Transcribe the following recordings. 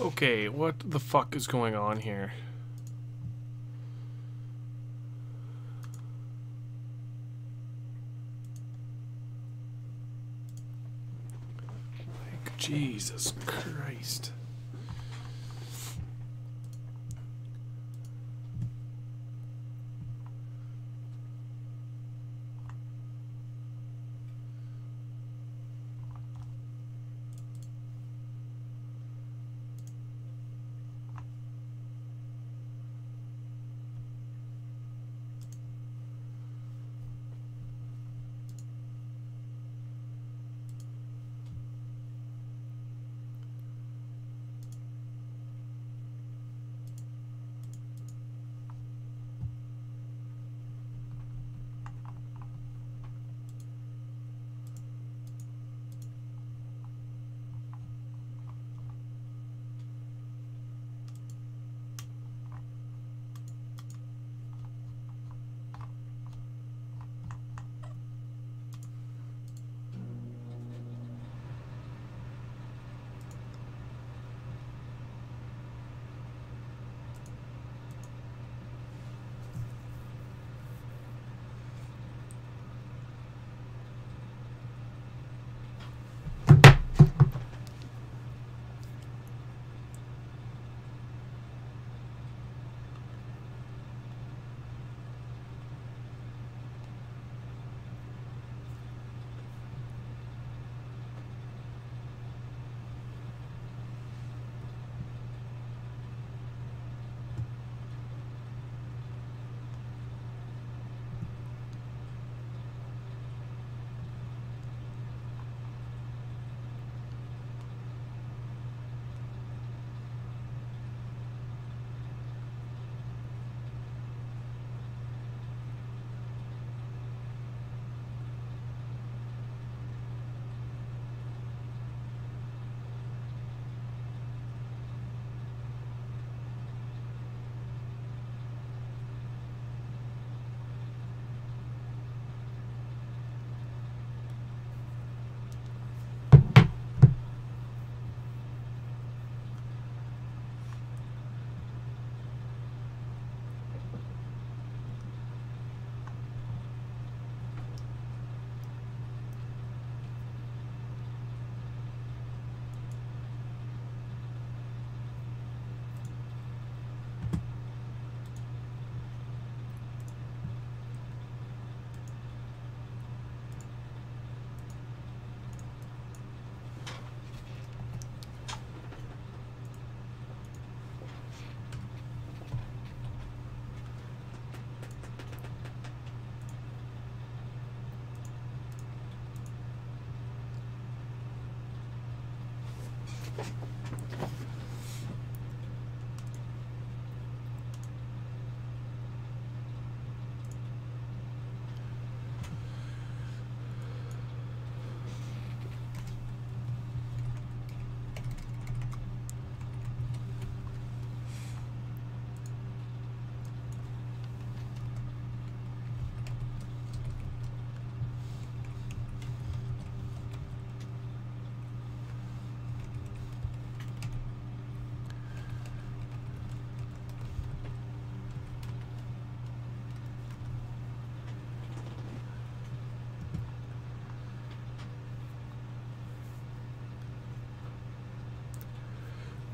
Okay, what the fuck is going on here? Jesus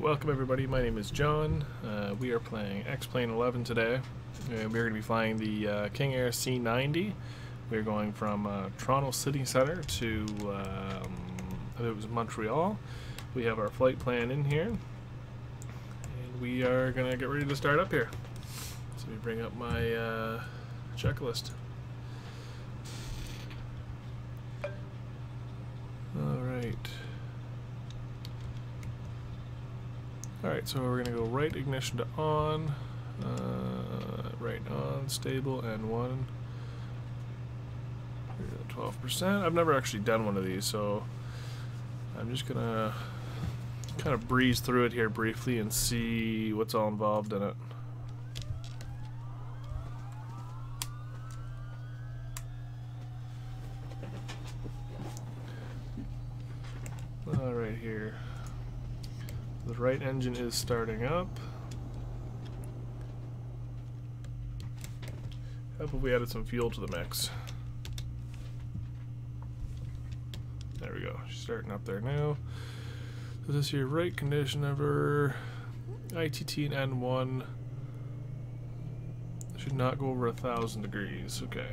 Welcome everybody, my name is John. Uh, we are playing X-Plane 11 today. Uh, we're going to be flying the uh, King Air C90. We're going from uh, Toronto City Center to, um, it was Montreal. We have our flight plan in here. And we are going to get ready to start up here. So we bring up my uh, checklist. Alright. Alright, so we're going to go right ignition to on, uh, right on, stable, and one. 12%. I've never actually done one of these, so I'm just going to kind of breeze through it here briefly and see what's all involved in it. All right here. The right engine is starting up. How about we added some fuel to the mix? There we go. She's starting up there now. So this here right condition number ITT and N1 should not go over a thousand degrees. Okay.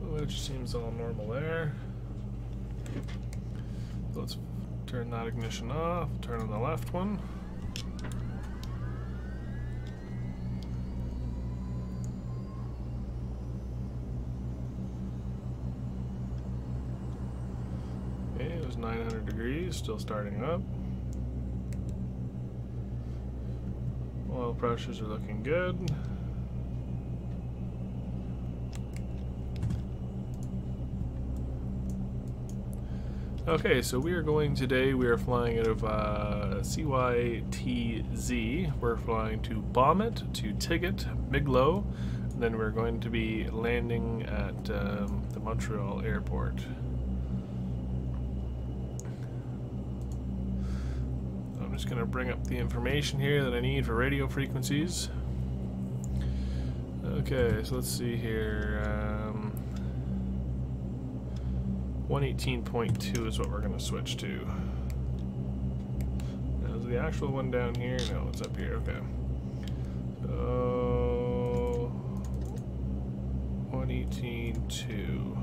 Which seems all normal there. Let's turn that ignition off, turn on the left one. Okay, it was 900 degrees, still starting up. Oil pressures are looking good. Okay, so we are going today, we are flying out of uh, CYTZ. We're flying to Bommet, to Tigot, Miglo, and then we're going to be landing at um, the Montreal airport. I'm just going to bring up the information here that I need for radio frequencies. Okay, so let's see here. Um, 118.2 is what we're going to switch to. Now, is the actual one down here? No, it's up here. Okay. So, 118.2.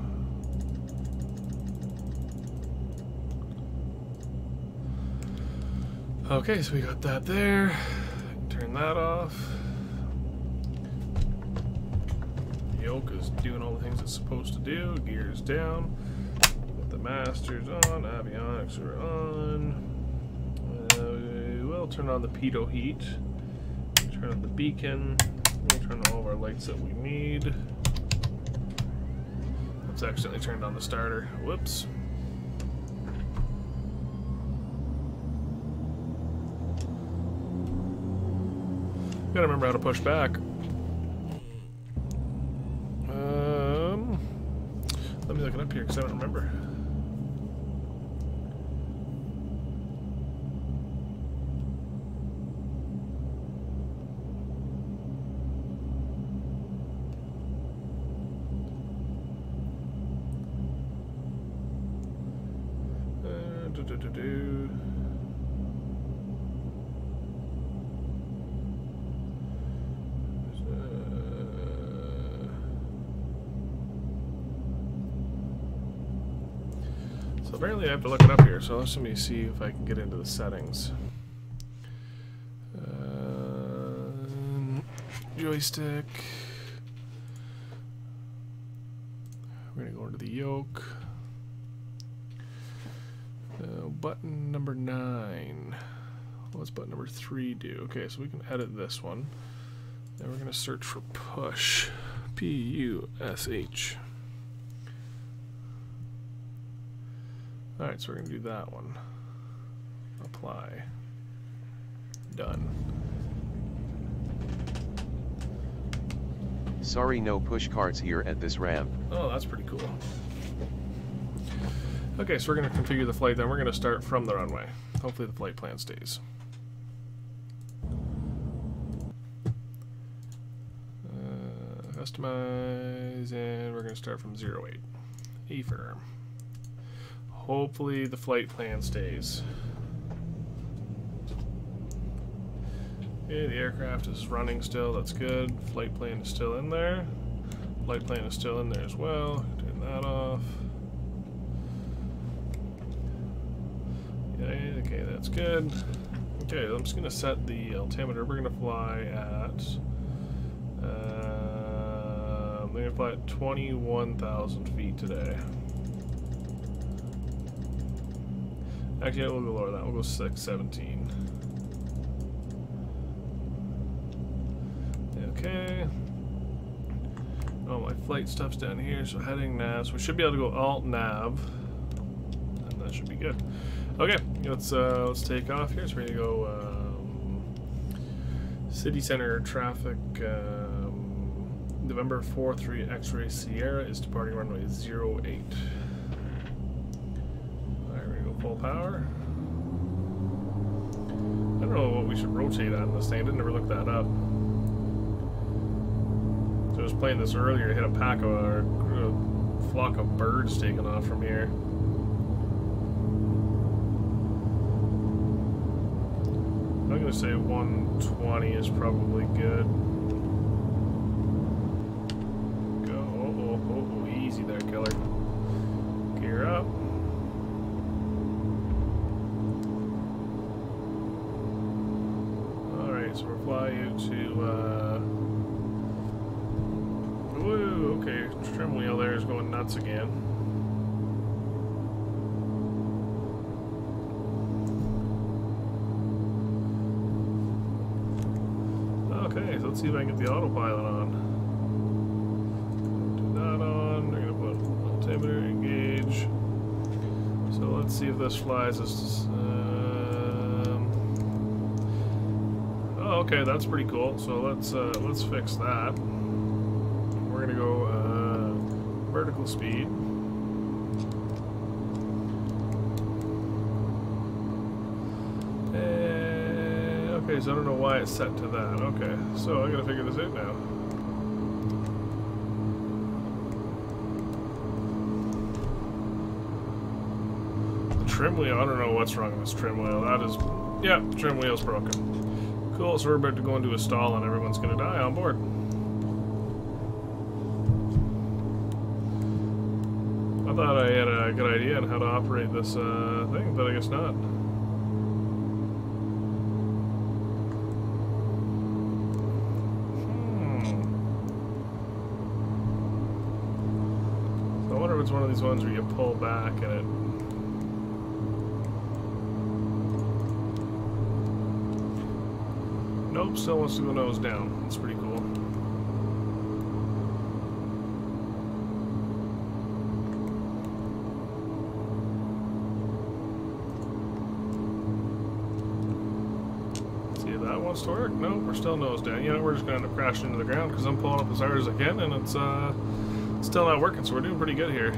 Okay, so we got that there. Turn that off. Yoke is doing all the things it's supposed to do. Gears down masters on, avionics are on. Uh, we will turn on the pitot heat. Turn on the beacon. We'll turn on all of our lights that we need. Let's accidentally turned on the starter. Whoops. Gotta remember how to push back. Um, let me look it up here because I don't remember. apparently I have to look it up here, so let me see if I can get into the settings. Uh, joystick. We're going to go into the yoke. Uh, button number 9. What's button number 3 do? Okay, so we can edit this one. Then we're going to search for push. P-U-S-H. Alright, so we're going to do that one. Apply. Done. Sorry no push carts here at this ramp. Oh, that's pretty cool. Okay, so we're going to configure the flight then. We're going to start from the runway. Hopefully the flight plan stays. Uh, customize, and we're going to start from 08. E-firm. Hopefully the flight plan stays. Okay, the aircraft is running still, that's good. Flight plan is still in there. Flight plan is still in there as well. Turn that off. Okay, okay, that's good. Okay, I'm just gonna set the altimeter. We're gonna fly at uh, I'm gonna fly at 21,000 feet today. Actually, we'll go lower than that. We'll go 617. Okay. Oh, my flight stuff's down here, so heading nav. So we should be able to go alt nav. And that should be good. Okay, let's uh, let's take off here. So we're gonna go um, city center traffic. Um, November 4-3 X-ray Sierra is departing runway 08. Power. I don't know what we should rotate on this thing. I didn't ever look that up. So I was playing this earlier, hit a pack of or a flock of birds taking off from here. I'm gonna say 120 is probably good. Go, oh, oh, oh, oh, easy there, killer. Gear up. Alright, so we'll fly you to, uh... Woo, okay, trim wheel there is going nuts again. Okay, so let's see if I can get the autopilot on. Do that on. We're gonna put altimeter engage. So let's see if this Um, oh, okay, that's pretty cool. So let's uh, let's fix that. We're gonna go uh, vertical speed. Eh, okay, so I don't know why it's set to that. Okay, so I gotta figure this out now. Trim wheel, I don't know what's wrong with this trim wheel. That is, yeah, trim wheel's broken. Cool, so we're about to go into a stall and everyone's gonna die on board. I thought I had a good idea on how to operate this uh, thing, but I guess not. Hmm. Wonder if it's one of these ones where you pull back and it. Nope, still wants to go nose down. That's pretty cool. See if that wants to work. Nope, we're still nose down. You know, we're just going to end up crashing into the ground because I'm pulling up as hard as I can and it's uh, still not working, so we're doing pretty good here.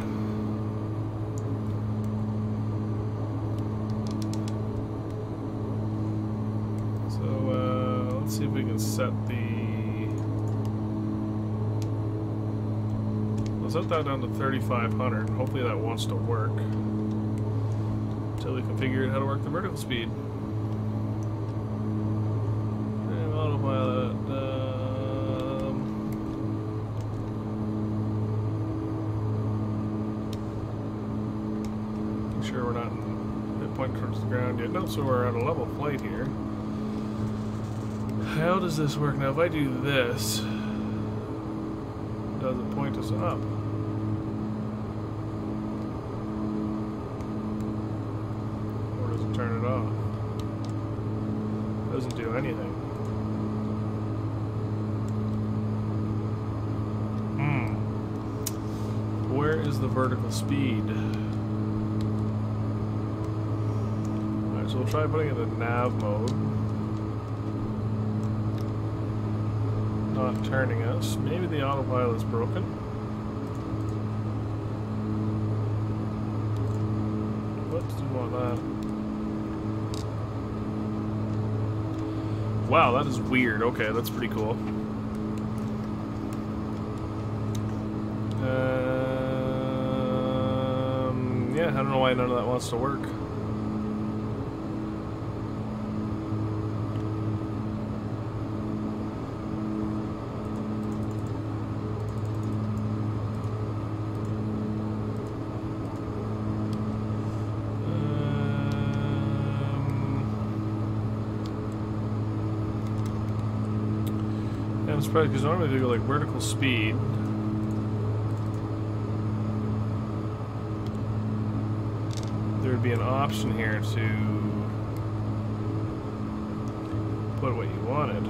So uh, let's see if we can set the. Down to 3,500. Hopefully that wants to work. Until we can figure out how to work the vertical speed. And autopilot. Um, make sure we're not hit point towards the ground yet. No, so we're at a level flight here. How does this work now? If I do this, does it point us up? Or does it turn it off? Doesn't do anything. Hmm. Where is the vertical speed? Alright, so we'll try putting it in nav mode. not turning us. Maybe the autopilot's broken. Whoops, didn't want that. Wow, that is weird. Okay, that's pretty cool. Um, yeah, I don't know why none of that wants to work. Um, because normally they go like vertical speed. Be an option here to put what you wanted.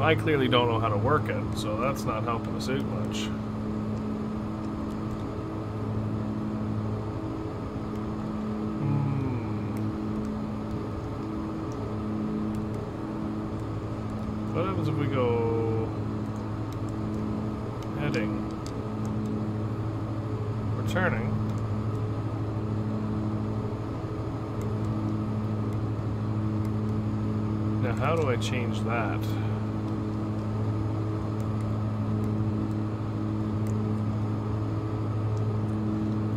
I clearly don't know how to work it, so that's not helping us out much. Hmm. What happens if we go heading? turning. Now, how do I change that?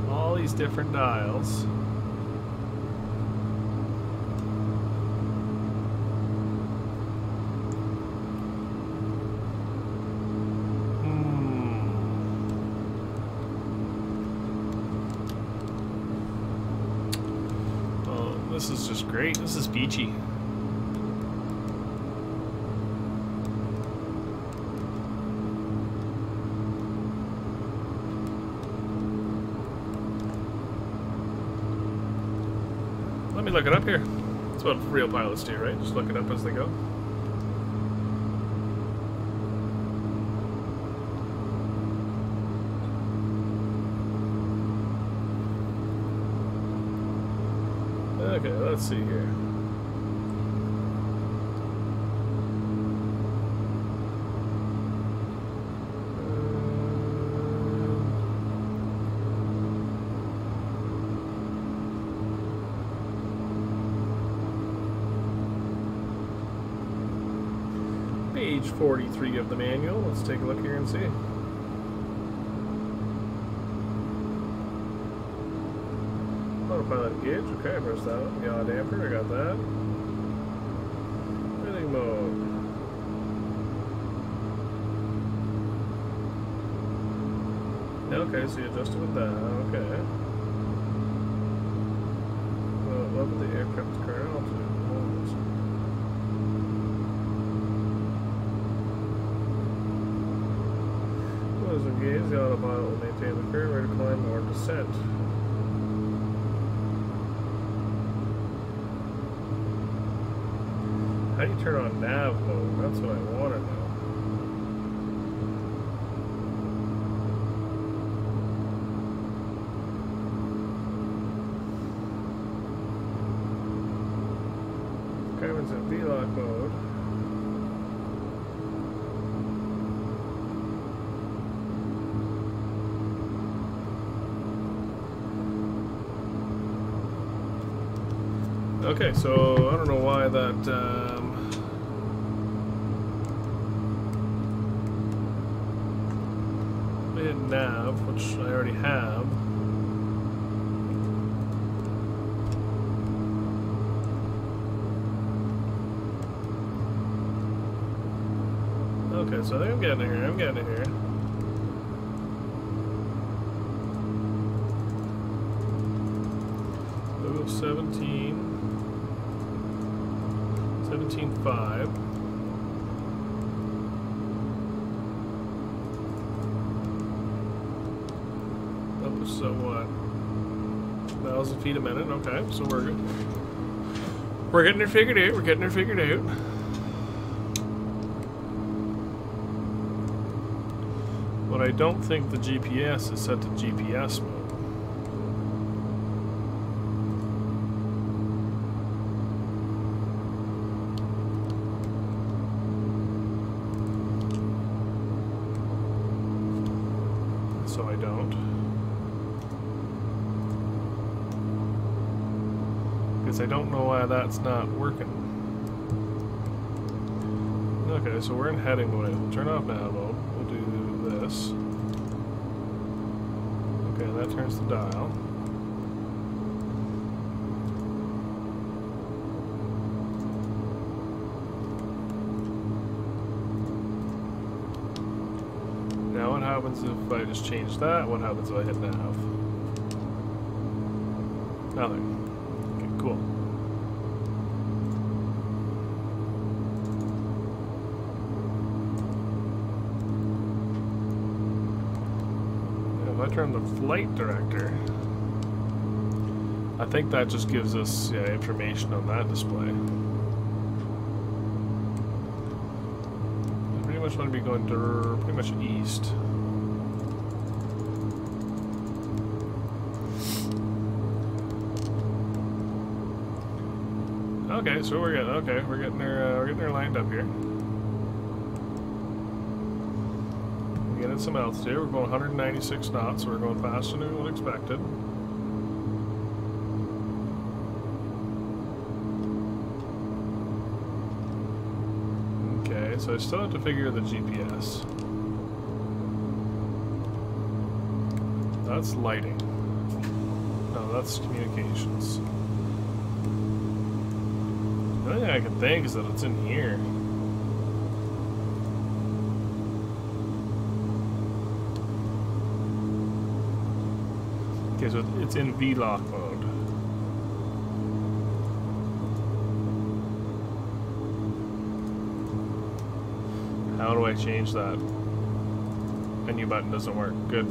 All these different dials. Hmm. Oh, this is just great. This is beachy. Let me look it up here. That's what real pilots do, right? Just look it up as they go. Okay, let's see here. 43 of the manual. Let's take a look here and see. Autopilot gauge. Okay, I pressed that one. Yaw damper. I got that. Breathing mode. Okay, so you adjusted with that. Okay. Well, level the aircraft's current altitude. Hold this. As engaged, the autopilot will maintain the current rate of climb or descent. How do you turn on nav mode? That's what I want to know. Cabin's in V-lock mode. Okay, so I don't know why that. Um, I nav, which I already have. Okay, so I think I'm getting here. I'm getting here. Logo 17. 17.5. Up so uh, what? Thousand feet a minute. Okay, so we're good. We're getting it figured out. We're getting it figured out. But I don't think the GPS is set to GPS mode. So I don't. Because I don't know why that's not working. Okay, so we're in heading mode. We'll turn off nav mode. We'll do this. Okay, that turns the dial. Now what happens if I just change that? What happens if I hit nav? Nothing. Okay, cool. If I turn the flight director, I think that just gives us yeah, information on that display. I pretty much want to be going to pretty much east. Okay, so we're getting okay. We're getting her. Uh, we're getting her lined up here. Again, get some altitude. We're going 196 knots, so we're going faster than we expected. Okay, so I still have to figure the GPS. That's lighting. No, that's communications. The only thing I can think is that it's in here. So it's in V-lock mode. How do I change that? Menu button doesn't work. Good.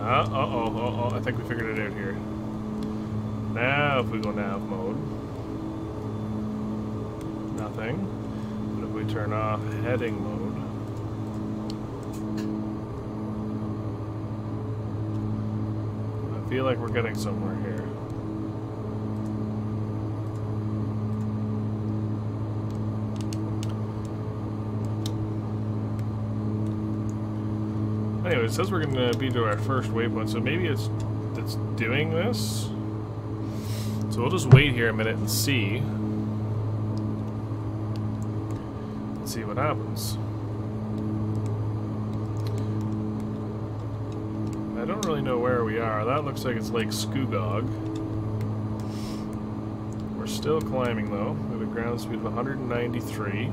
Uh, uh-oh, uh-oh, I think we figured it out here. Now if we go nav mode, nothing. But if we turn off heading mode, I feel like we're getting somewhere here. Anyway, it says we're going to be to our first waypoint, so maybe it's it's doing this. So we'll just wait here a minute and see. Let's see what happens. I don't really know where we are. That looks like it's Lake Scugog. We're still climbing though. Have a ground speed of 193.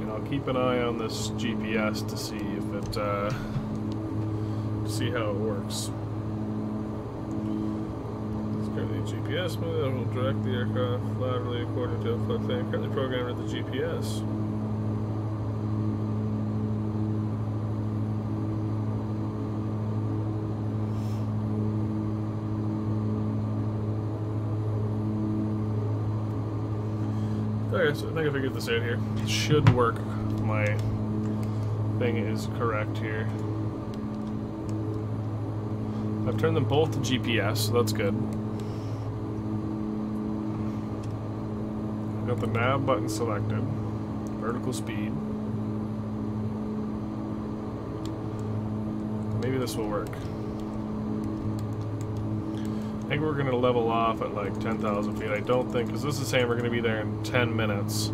And I'll keep an eye on this GPS to see if it, uh, see how it works. GPS mode that will direct the aircraft laterally according to a flood plan currently programmed with the GPS. Okay, so I think I figured this out here. It should work. My thing is correct here. I've turned them both to GPS, so that's good. Got the nav button selected. Vertical speed. Maybe this will work. Think we're going to level off at like 10,000 feet. I don't think, because this is saying we're going to be there in 10 minutes.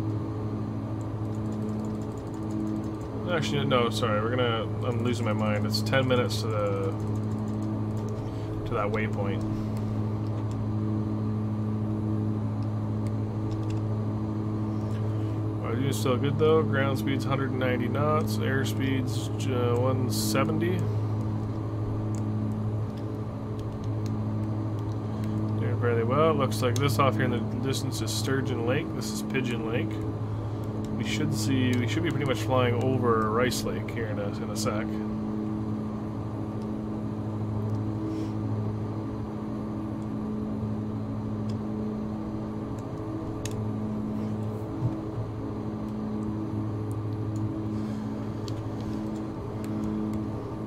Actually, no, sorry, we're going to, I'm losing my mind. It's 10 minutes to the, to that waypoint. Our unit's still good though. Ground speed's 190 knots, air speed's uh, 170. Well. Looks like this off here in the distance is Sturgeon Lake. This is Pigeon Lake. We should see, we should be pretty much flying over Rice Lake here in a, in a sec.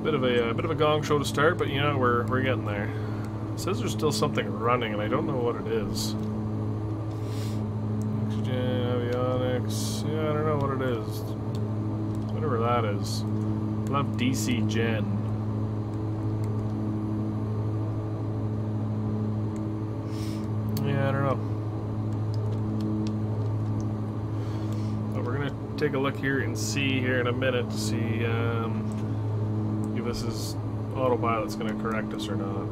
Bit of a, a bit of a gong show to start, but you know we're we're getting there. It says there's still something running, and I don't know what it is. Oxygen, avionics. Yeah, I don't know what it is. Whatever that is. Love DC Gen. Yeah, I don't know. But we're gonna take a look here and see here in a minute to see um, if this is autopilot's gonna correct us or not.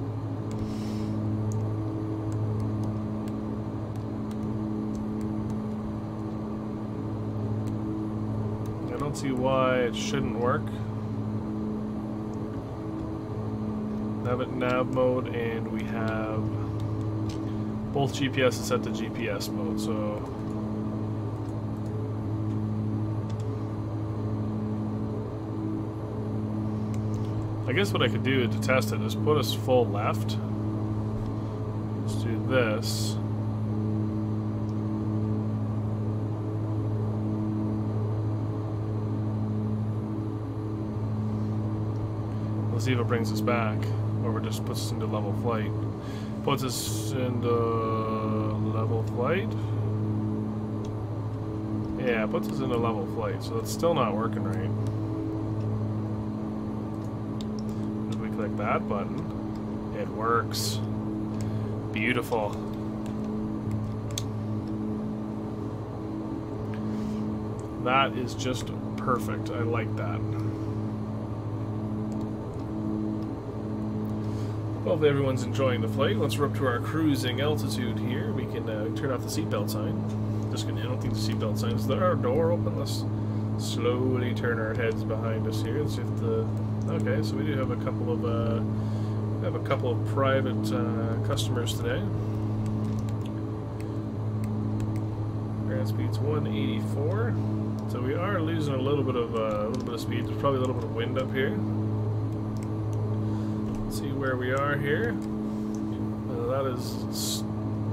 don't see why it shouldn't work. Have it in nav mode and we have both GPS is set to GPS mode, so I guess what I could do to test it is put us full left. Let's do this. It brings us back, or just puts us into level flight. Puts us into level flight. Yeah, it puts us into level flight, so it's still not working right. If we click that button, it works. Beautiful. That is just perfect. I like that. Hopefully everyone's enjoying the flight. Once we're up to our cruising altitude here, we can uh, turn off the seatbelt sign. Just gonna, I don't think the seatbelt sign is there. Our door open. Let's slowly turn our heads behind us here and see if the. Okay, so we do have a couple of uh, have a couple of private uh, customers today. Ground speed's 184. So we are losing a little bit of uh, a little bit of speed. There's probably a little bit of wind up here. Where we are here. Uh, that is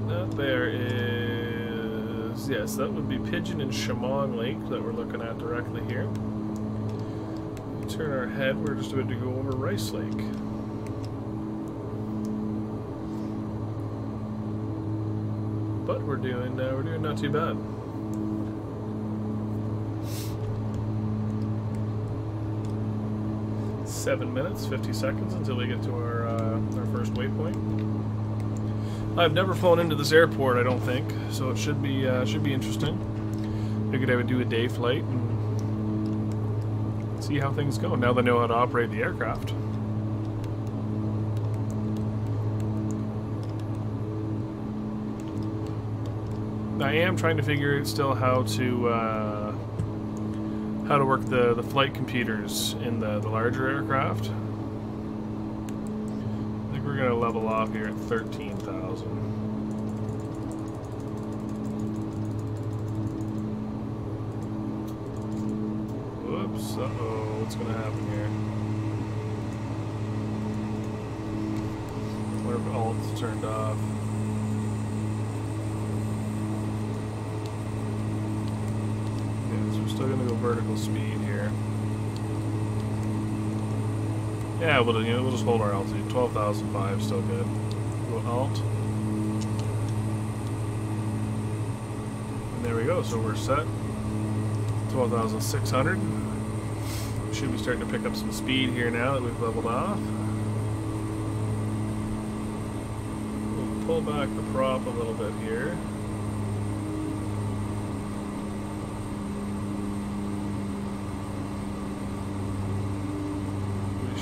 that there is yes, that would be Pigeon and Chemong Lake that we're looking at directly here. Turn our head. We're just about to go over Rice Lake. But we're doing uh, we're doing not too bad. Seven minutes, 50 seconds until we get to our, uh, our first waypoint. I've never flown into this airport, I don't think, so it should be uh, should be interesting. Figured I would do a day flight and see how things go. Now I know how to operate the aircraft. I am trying to figure out still how to uh, how to work the, the flight computers in the, the larger aircraft. I think we're going to level off here at 13,000. Whoops, uh-oh, what's going to happen here? What if alt's turned off? Still gonna go vertical speed here. Yeah, we'll, you know, we'll just hold our altitude. 12,005, still good. Go alt. And there we go, so we're set. 12,600. Should be starting to pick up some speed here now that we've leveled off. We'll pull back the prop a little bit here.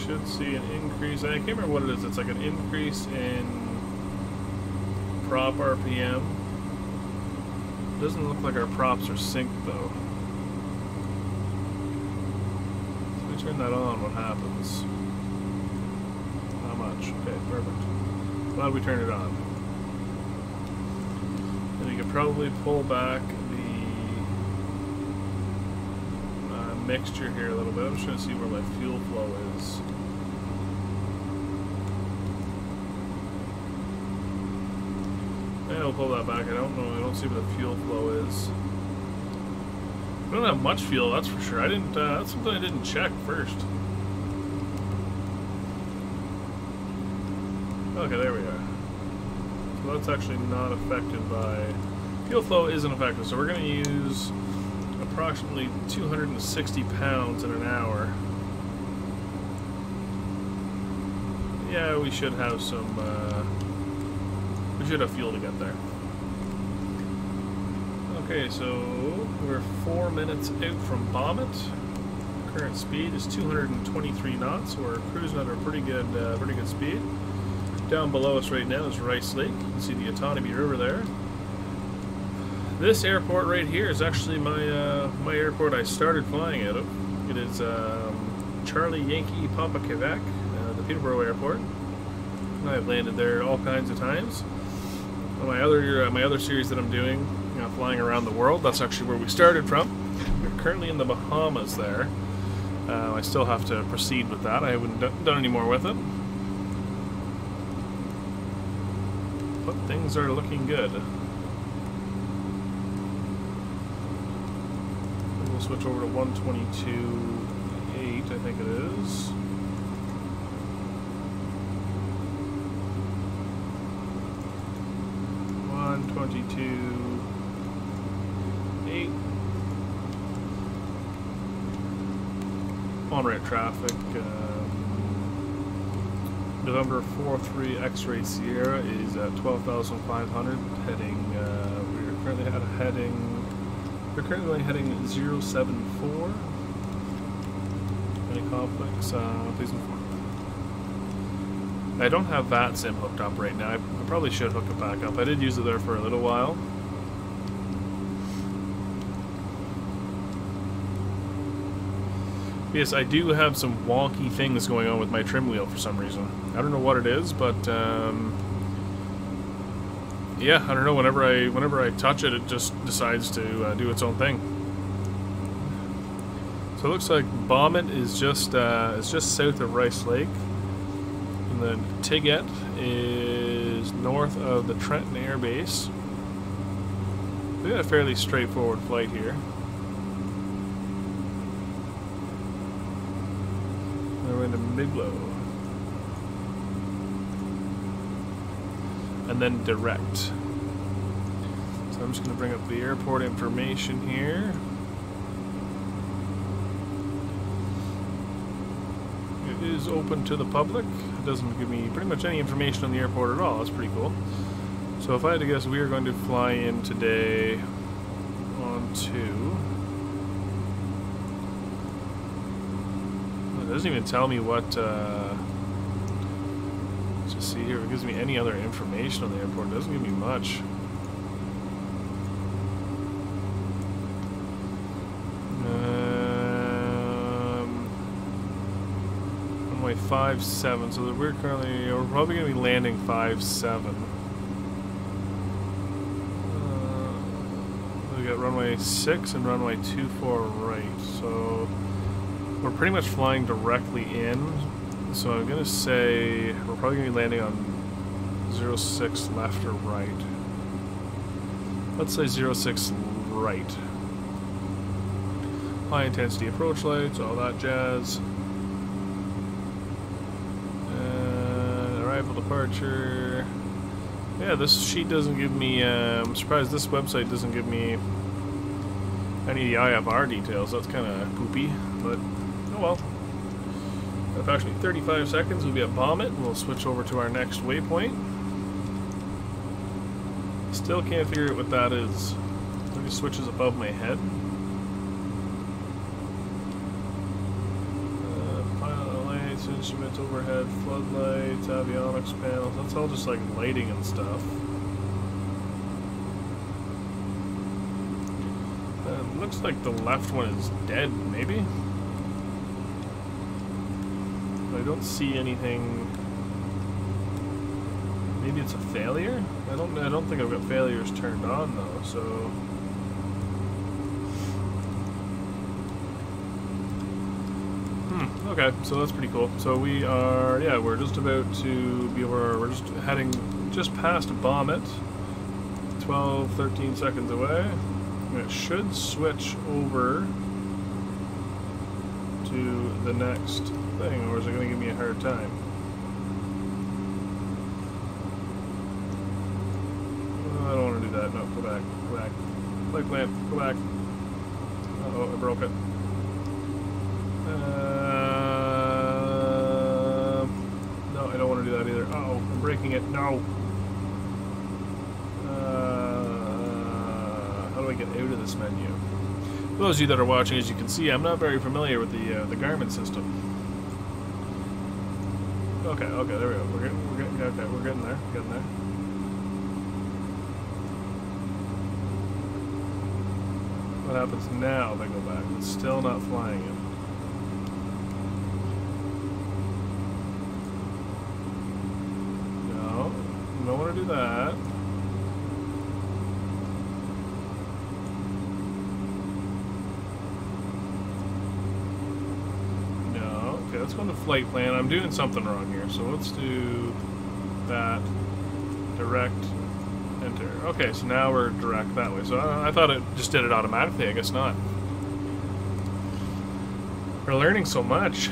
Should see an increase. I can't remember what it is. It's like an increase in prop RPM. It doesn't look like our props are synced though. So we turn that on, what happens? How much? Okay, perfect. Glad we turned it on. And you could probably pull back the uh, mixture here a little bit. I'm just trying to see where my fuel flow is. I'll pull that back. I don't know. I don't see what the fuel flow is. We don't have much fuel, that's for sure. I didn't. Uh, that's something I didn't check first. Okay, there we are. So that's actually not affected by fuel flow. Isn't affected. So we're going to use approximately 260 pounds in an hour. Yeah, we should have some. Uh, we should have fuel to get there. Okay, so we're four minutes out from Bomet. Current speed is 223 knots. So we're cruising at a pretty good, uh, pretty good speed. Down below us right now is Rice Lake. You can see the Otonabee River there. This airport right here is actually my uh, my airport I started flying out of. It is um, Charlie Yankee Papa Quebec, uh, the Peterborough Airport. I've landed there all kinds of times my other uh, my other series that I'm doing, you know, flying around the world. That's actually where we started from. We're currently in the Bahamas there. Uh, I still have to proceed with that. I haven't done any more with it. But things are looking good. We'll switch over to 122.8, I think it is. 22, 8. On-ramp traffic, uh, November 43 X-Ray Sierra is at 12,500, heading, uh, we're currently at a heading, we're currently heading 074. Any conflicts, uh, please inform. I don't have VATSIM hooked up right now. I, probably should hook it back up. I did use it there for a little while. Yes, I do have some wonky things going on with my trim wheel for some reason. I don't know what it is, but um, yeah, I don't know. Whenever I whenever I touch it, it just decides to uh, do its own thing. So it looks like Bomet is just uh, is just south of Rice Lake, then Tiget is north of the Trenton Air Base. We got a fairly straightforward flight here. We're into Miglo. And then direct. So I'm just going to bring up the airport information here. It is open to the public. It doesn't give me pretty much any information on the airport at all. That's pretty cool. So if I had to guess, we are going to fly in today on two. It doesn't even tell me what. Uh, just see here. If it gives me any other information on the airport, it doesn't give me much. Five seven. So we're currently we're probably going to be landing five seven. Uh, we got runway six and runway two four right. So we're pretty much flying directly in, so I'm gonna say we're probably gonna be landing on 06 left or right. Let's say 06 right. High intensity approach lights, all that jazz. Departure. Yeah, this sheet doesn't give me. Uh, I'm surprised this website doesn't give me any of the IFR details. That's kind of poopy, but oh well. Approximately 35 seconds, we'll be at Bomet, and we'll switch over to our next waypoint. Still can't figure out what that is. Maybe switches above my head. Uh, pilot lights, overhead, floodlights, avionics panels. That's all just like lighting and stuff. Uh, looks like the left one is dead, maybe? I don't see anything. Maybe it's a failure. I don't. I don't think I've got failures turned on though. So. Hmm. Okay. So that's pretty cool. So we are. Yeah, we're just about to be over. We're just heading just past Bomet. 12, 13 seconds away. It should switch over to the next thing, or is it going to give me a hard time? I don't want to do that. No, go back. Go back. Play plant. Go back. Uh oh, I broke it. Breaking it. No. Uh, how do I get out of this menu? For those of you that are watching, as you can see, I'm not very familiar with the uh, the Garmin system. Okay, okay, there we go. We're getting, we're getting, okay, we're getting there, getting there. What happens now I go back? It's still not flying. No, don't want to do that. No, flight plan. I'm doing something wrong here, so let's do that. Direct enter. Okay, so now we're direct that way. So I, I thought it just did it automatically. I guess not. We're learning so much.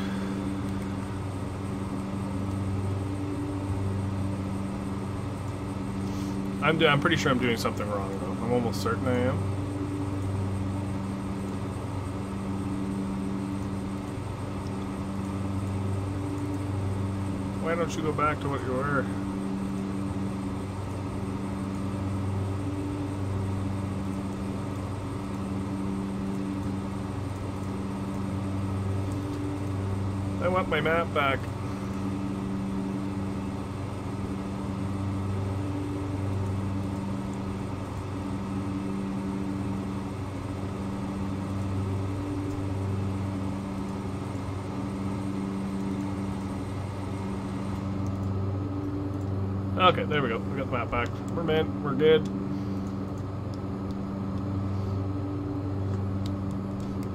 I'm, I'm pretty sure I'm doing something wrong, though. I'm almost certain I am. Don't you go back to what you were? I want my map back. Okay, there we go. We got the map back. We're in. We're good.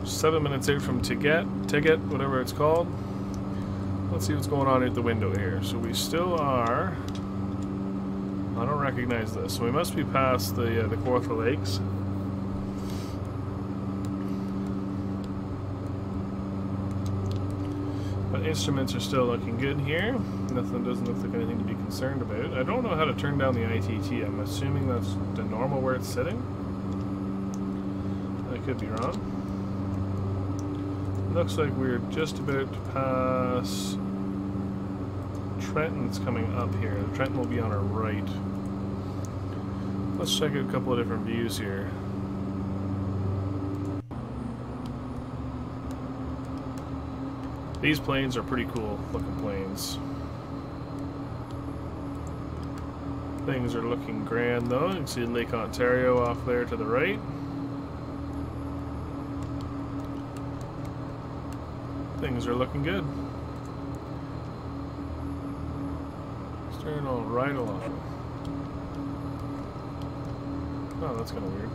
Seven minutes out from Ticket, Ticket, whatever it's called. Let's see what's going on at the window here. So we still are. I don't recognize this. So we must be past the uh, the Kawartha Lakes. Instruments are still looking good here. Nothing doesn't look like anything to be concerned about. I don't know how to turn down the ITT. I'm assuming that's the normal where it's sitting. I could be wrong. Looks like we're just about to pass Trenton's coming up here. Trenton will be on our right. Let's check out a couple of different views here. These planes are pretty cool looking planes. Things are looking grand though. You can see Lake Ontario off there to the right. Things are looking good. Steering all right along. Oh, that's kind of weird.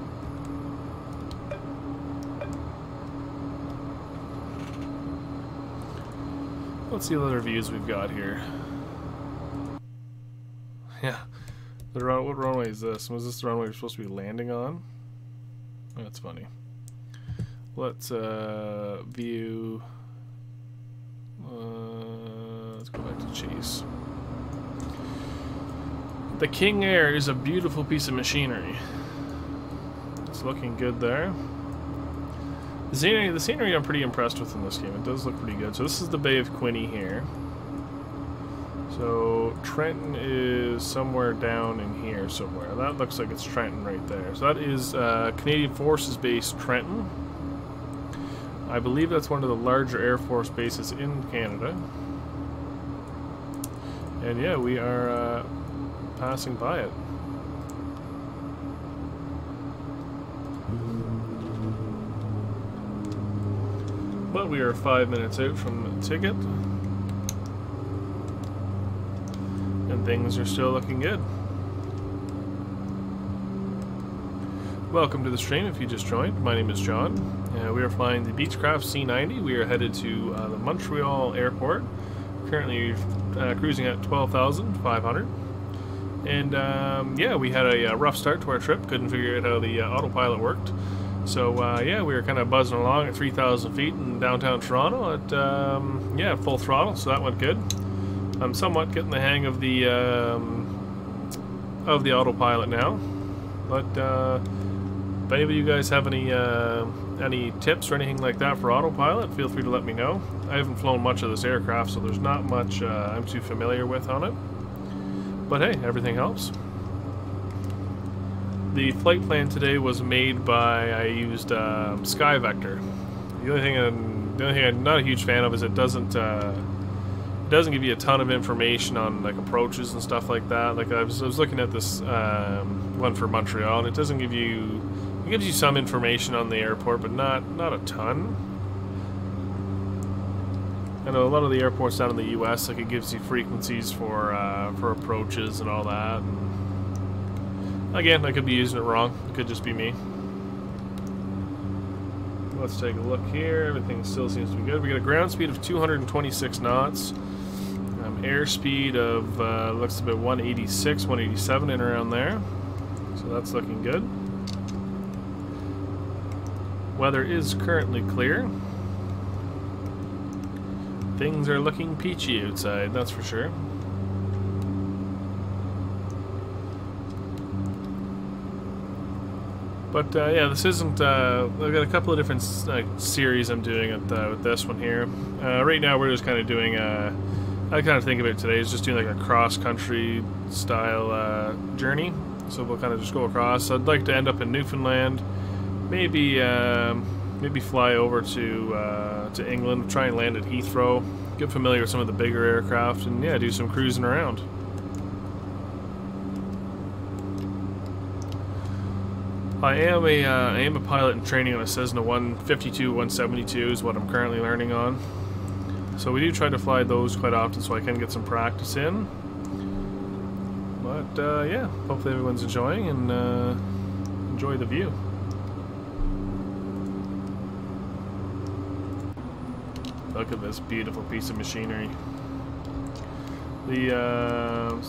Let's see what other views we've got here. Yeah. The run what runway is this? Was this the runway we're supposed to be landing on? That's funny. Let's uh, view. Uh, let's go back to Chase. The King Air is a beautiful piece of machinery. It's looking good there. The scenery, the scenery I'm pretty impressed with in this game. It does look pretty good. So this is the Bay of Quinte here. So Trenton is somewhere down in here somewhere. That looks like it's Trenton right there. So that is uh, Canadian Forces Base Trenton. I believe that's one of the larger Air Force bases in Canada. And yeah, we are uh, passing by it. But we are five minutes out from the ticket. And things are still looking good. Welcome to the stream if you just joined. My name is John. Uh, we are flying the Beechcraft C90. We are headed to uh, the Montreal airport. Currently uh, cruising at 12,500. And um, yeah, we had a, a, rough start to our trip. Couldn't figure out how the uh, autopilot worked. So uh, yeah, we were kind of buzzing along at 3,000 feet in downtown Toronto at um, yeah full throttle. So that went good. I'm somewhat getting the hang of the um, of the autopilot now. But uh, if any of you guys have any uh, any tips or anything like that for autopilot, feel free to let me know. I haven't flown much of this aircraft, so there's not much uh, I'm too familiar with on it. But hey, everything helps. The flight plan today was made by, I used um, SkyVector. The only thing I'm, the only thing I'm not a huge fan of is it doesn't uh, it doesn't give you a ton of information on like approaches and stuff like that. Like I was, I was looking at this um, one for Montreal, and it doesn't give you it gives you some information on the airport, but not not a ton. I know a lot of the airports down in the U.S. like it gives you frequencies for uh, for approaches and all that. And again, I could be using it wrong. It could just be me. Let's take a look here. Everything still seems to be good. We got a ground speed of 226 knots. Um, airspeed of uh, looks about 186, 187 in around there. So that's looking good. Weather is currently clear. Things are looking peachy outside, that's for sure. But uh, yeah, this isn't. Uh, I've got a couple of different uh, series I'm doing with, with this one here. Uh, right now, we're just kind of doing a, I kind of think of it today as just doing like a cross-country style uh, journey. So we'll kind of just go across. I'd like to end up in Newfoundland, maybe um, maybe fly over to uh, to England, try and land at Heathrow, get familiar with some of the bigger aircraft, and yeah, do some cruising around. I am a uh, I am a pilot in training on a Cessna 152 172 is what I'm currently learning on. So we do try to fly those quite often so I can get some practice in. But uh, yeah, hopefully everyone's enjoying and uh, enjoy the view. Look at this beautiful piece of machinery. The uh,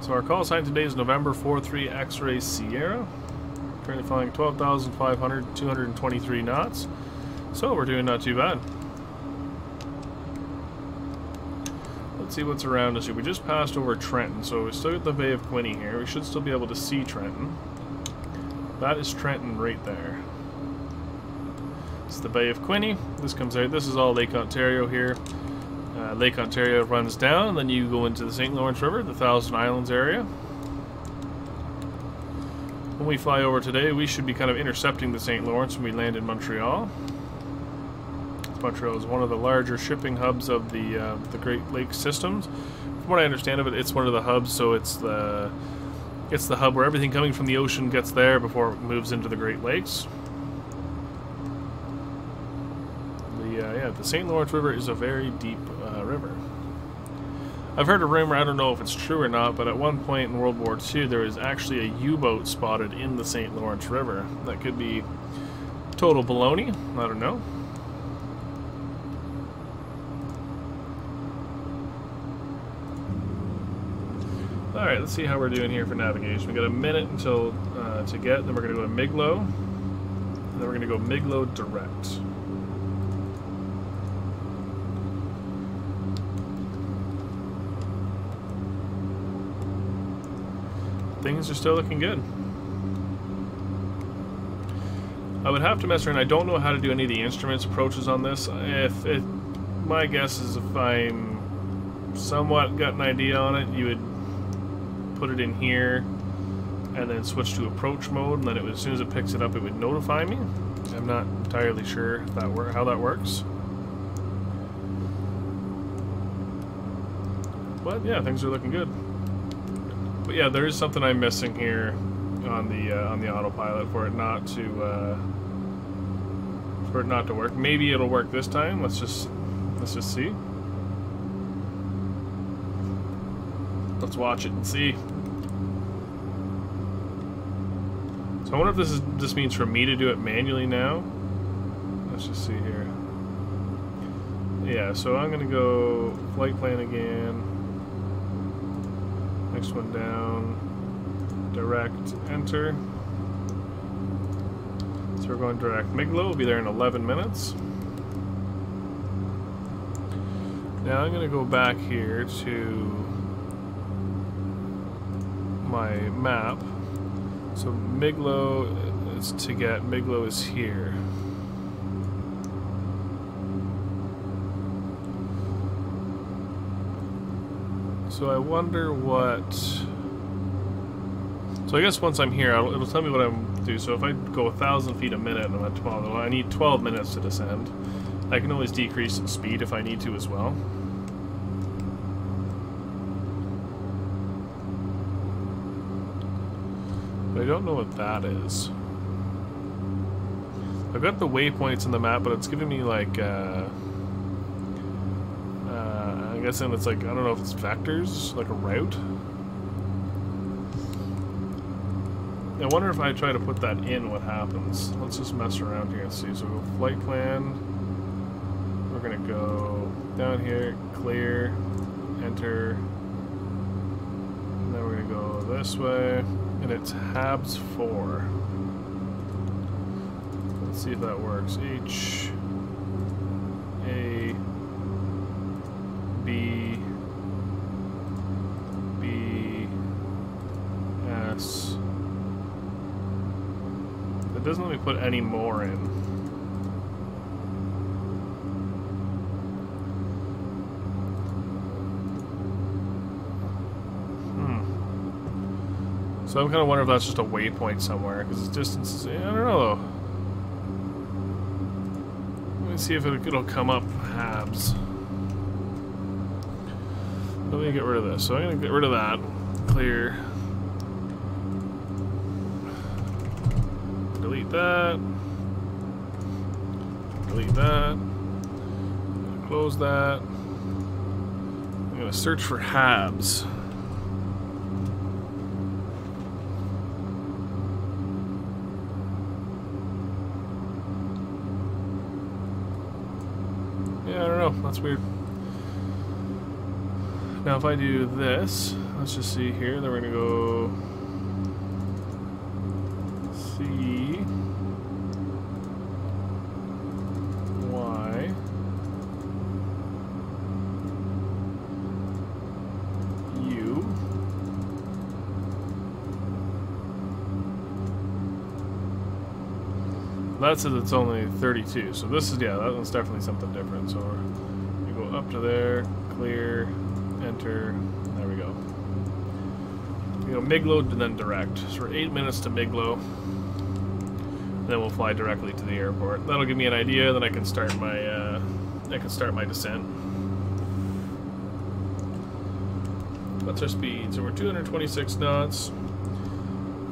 so our call sign today is November 43 X-ray Sierra. Currently flying 12,500, 223 knots. So we're doing not too bad. Let's see what's around us here. We just passed over Trenton, so we still got the Bay of Quinte here. We should still be able to see Trenton. That is Trenton right there. It's the Bay of Quinte. This comes out. This is all Lake Ontario here. Uh, Lake Ontario runs down, then you go into the St. Lawrence River, the Thousand Islands area. When we fly over today, we should be kind of intercepting the St. Lawrence when we land in Montreal. Montreal is one of the larger shipping hubs of the uh, the Great Lakes systems. From what I understand of it, it's one of the hubs, so it's the it's the hub where everything coming from the ocean gets there before it moves into the Great Lakes. The uh, yeah, the St. Lawrence River is a very deep uh, river. I've heard a rumor, I don't know if it's true or not, but at one point in World War II there was actually a U-boat spotted in the St. Lawrence River. That could be total baloney, I don't know. Alright, let's see how we're doing here for navigation. We got a minute until uh, to get, then we're going to go to Miglo, and then we're going to go Miglo direct. Things are still looking good. I would have to mess around. I don't know how to do any of the instruments approaches on this. If it, my guess is if I'm somewhat got an idea on it, you would put it in here and then switch to approach mode, and then it would, as soon as it picks it up, it would notify me. I'm not entirely sure that how that works. But yeah, things are looking good. But yeah, there is something I'm missing here on the uh, on the autopilot for it not to uh, for it not to work. Maybe it'll work this time. Let's just let's just see. Let's watch it and see. So I wonder if this is this means for me to do it manually now. Let's just see here. Yeah, so I'm gonna go flight plan again. Next one down, direct enter. So we're going direct. Miglo will be there in 11 minutes. Now I'm going to go back here to my map. So Miglo is to get, Miglo is here. So I wonder what... So I guess once I'm here, I'll, it'll tell me what I'm do. So if I go a thousand feet a minute and I'm at 12, I need 12 minutes to descend. I can always decrease in speed if I need to as well. But I don't know what that is. I've got the waypoints in the map, but it's giving me like, uh, guessing it's like, I don't know if it's vectors, like a route. I wonder if I try to put that in, what happens. Let's just mess around here and see. So go flight plan. We're gonna go down here, clear, enter. And then we're gonna go this way. And it's Habs 4. Let's see if that works. H any more in. Hmm. So I'm kind of wondering if that's just a waypoint somewhere, because the distance is... I don't know, though. Let me see if it'll, it'll come up, perhaps. Let me get rid of this. So I'm going to get rid of that. Clear. That. Delete that. Close that. I'm going to search for Habs. Yeah, I don't know. That's weird. Now if I do this, let's just see here, then we're going to go That says it's only 32, so this is, yeah, that one's definitely something different. So you go up to there, clear, enter, there we go. You know, Miglo and then direct. So we're eight minutes to Miglo. Then we'll fly directly to the airport. That'll give me an idea, then I can start my, uh, I can start my descent. What's our speed? So we're 226 knots.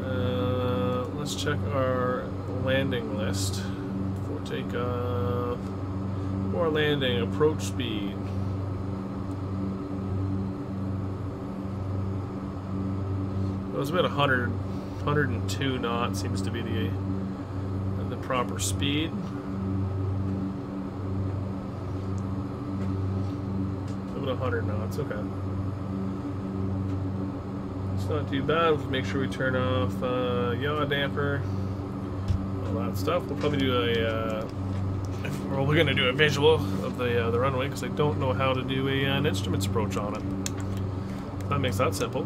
Uh, let's check our landing list for takeoff or landing approach speed. It was about 100, 102 knots seems to be the the proper speed. About 100 knots, okay. It's not too bad. Make sure we turn off uh, yaw damper, that stuff. We'll probably do a. Uh, well, we're gonna do a visual of the uh, the runway because I don't know how to do a, an instruments approach on it. That makes that simple.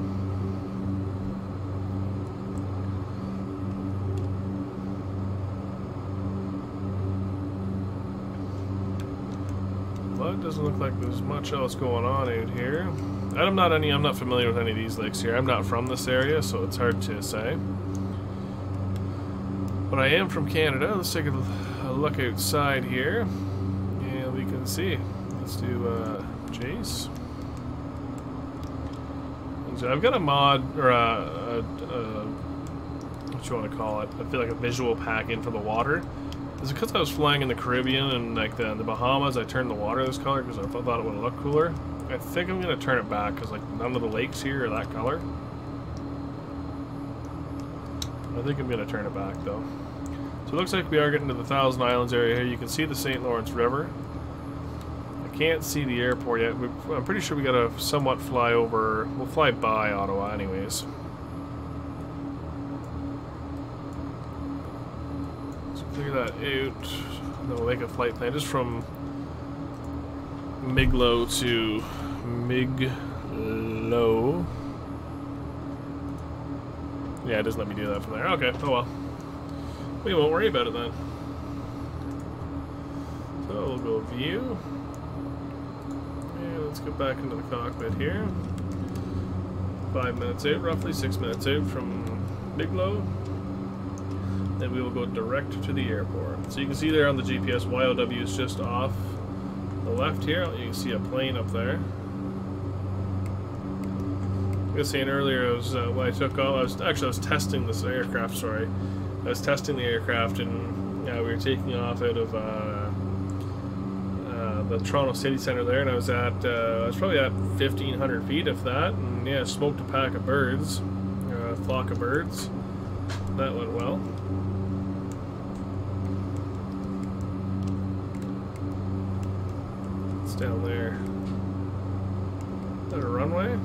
But it doesn't look like there's much else going on out here. I'm not any. I'm not familiar with any of these lakes here. I'm not from this area, so it's hard to say. But I am from Canada. Let's take a, look outside here, and we can see. Let's do uh, I've got a mod or a, a, a what you want to call it? I feel like a visual pack in for the water. Is it because I was flying in the Caribbean and like the, the Bahamas? I turned the water this color because I thought it would look cooler. I think I'm gonna turn it back because like none of the lakes here are that color. I think I'm gonna turn it back though. So it looks like we are getting to the Thousand Islands area here. You can see the St. Lawrence River. I can't see the airport yet. I'm pretty sure we gotta somewhat fly over. We'll fly by Ottawa anyways. Clear that out. Then we'll make a flight plan just from Miglo to Miglo. Yeah, it doesn't let me do that from there. Okay, oh well. We won't worry about it then. So we'll go view. And let's get back into the cockpit here. Five minutes out, roughly six minutes out from Miglo then we will go direct to the airport. So you can see there on the GPS, YOW is just off the left here. You can see a plane up there. I was saying earlier, I was, uh, when I took off, I was actually I was testing this aircraft. Sorry, I was testing the aircraft, and uh, we were taking off out of uh, uh, the Toronto City Center there, and I was at uh, I was probably at 1,500 feet, if that, and yeah, smoked a pack of birds, a flock of birds. That went well. It's down there. Is that a runway?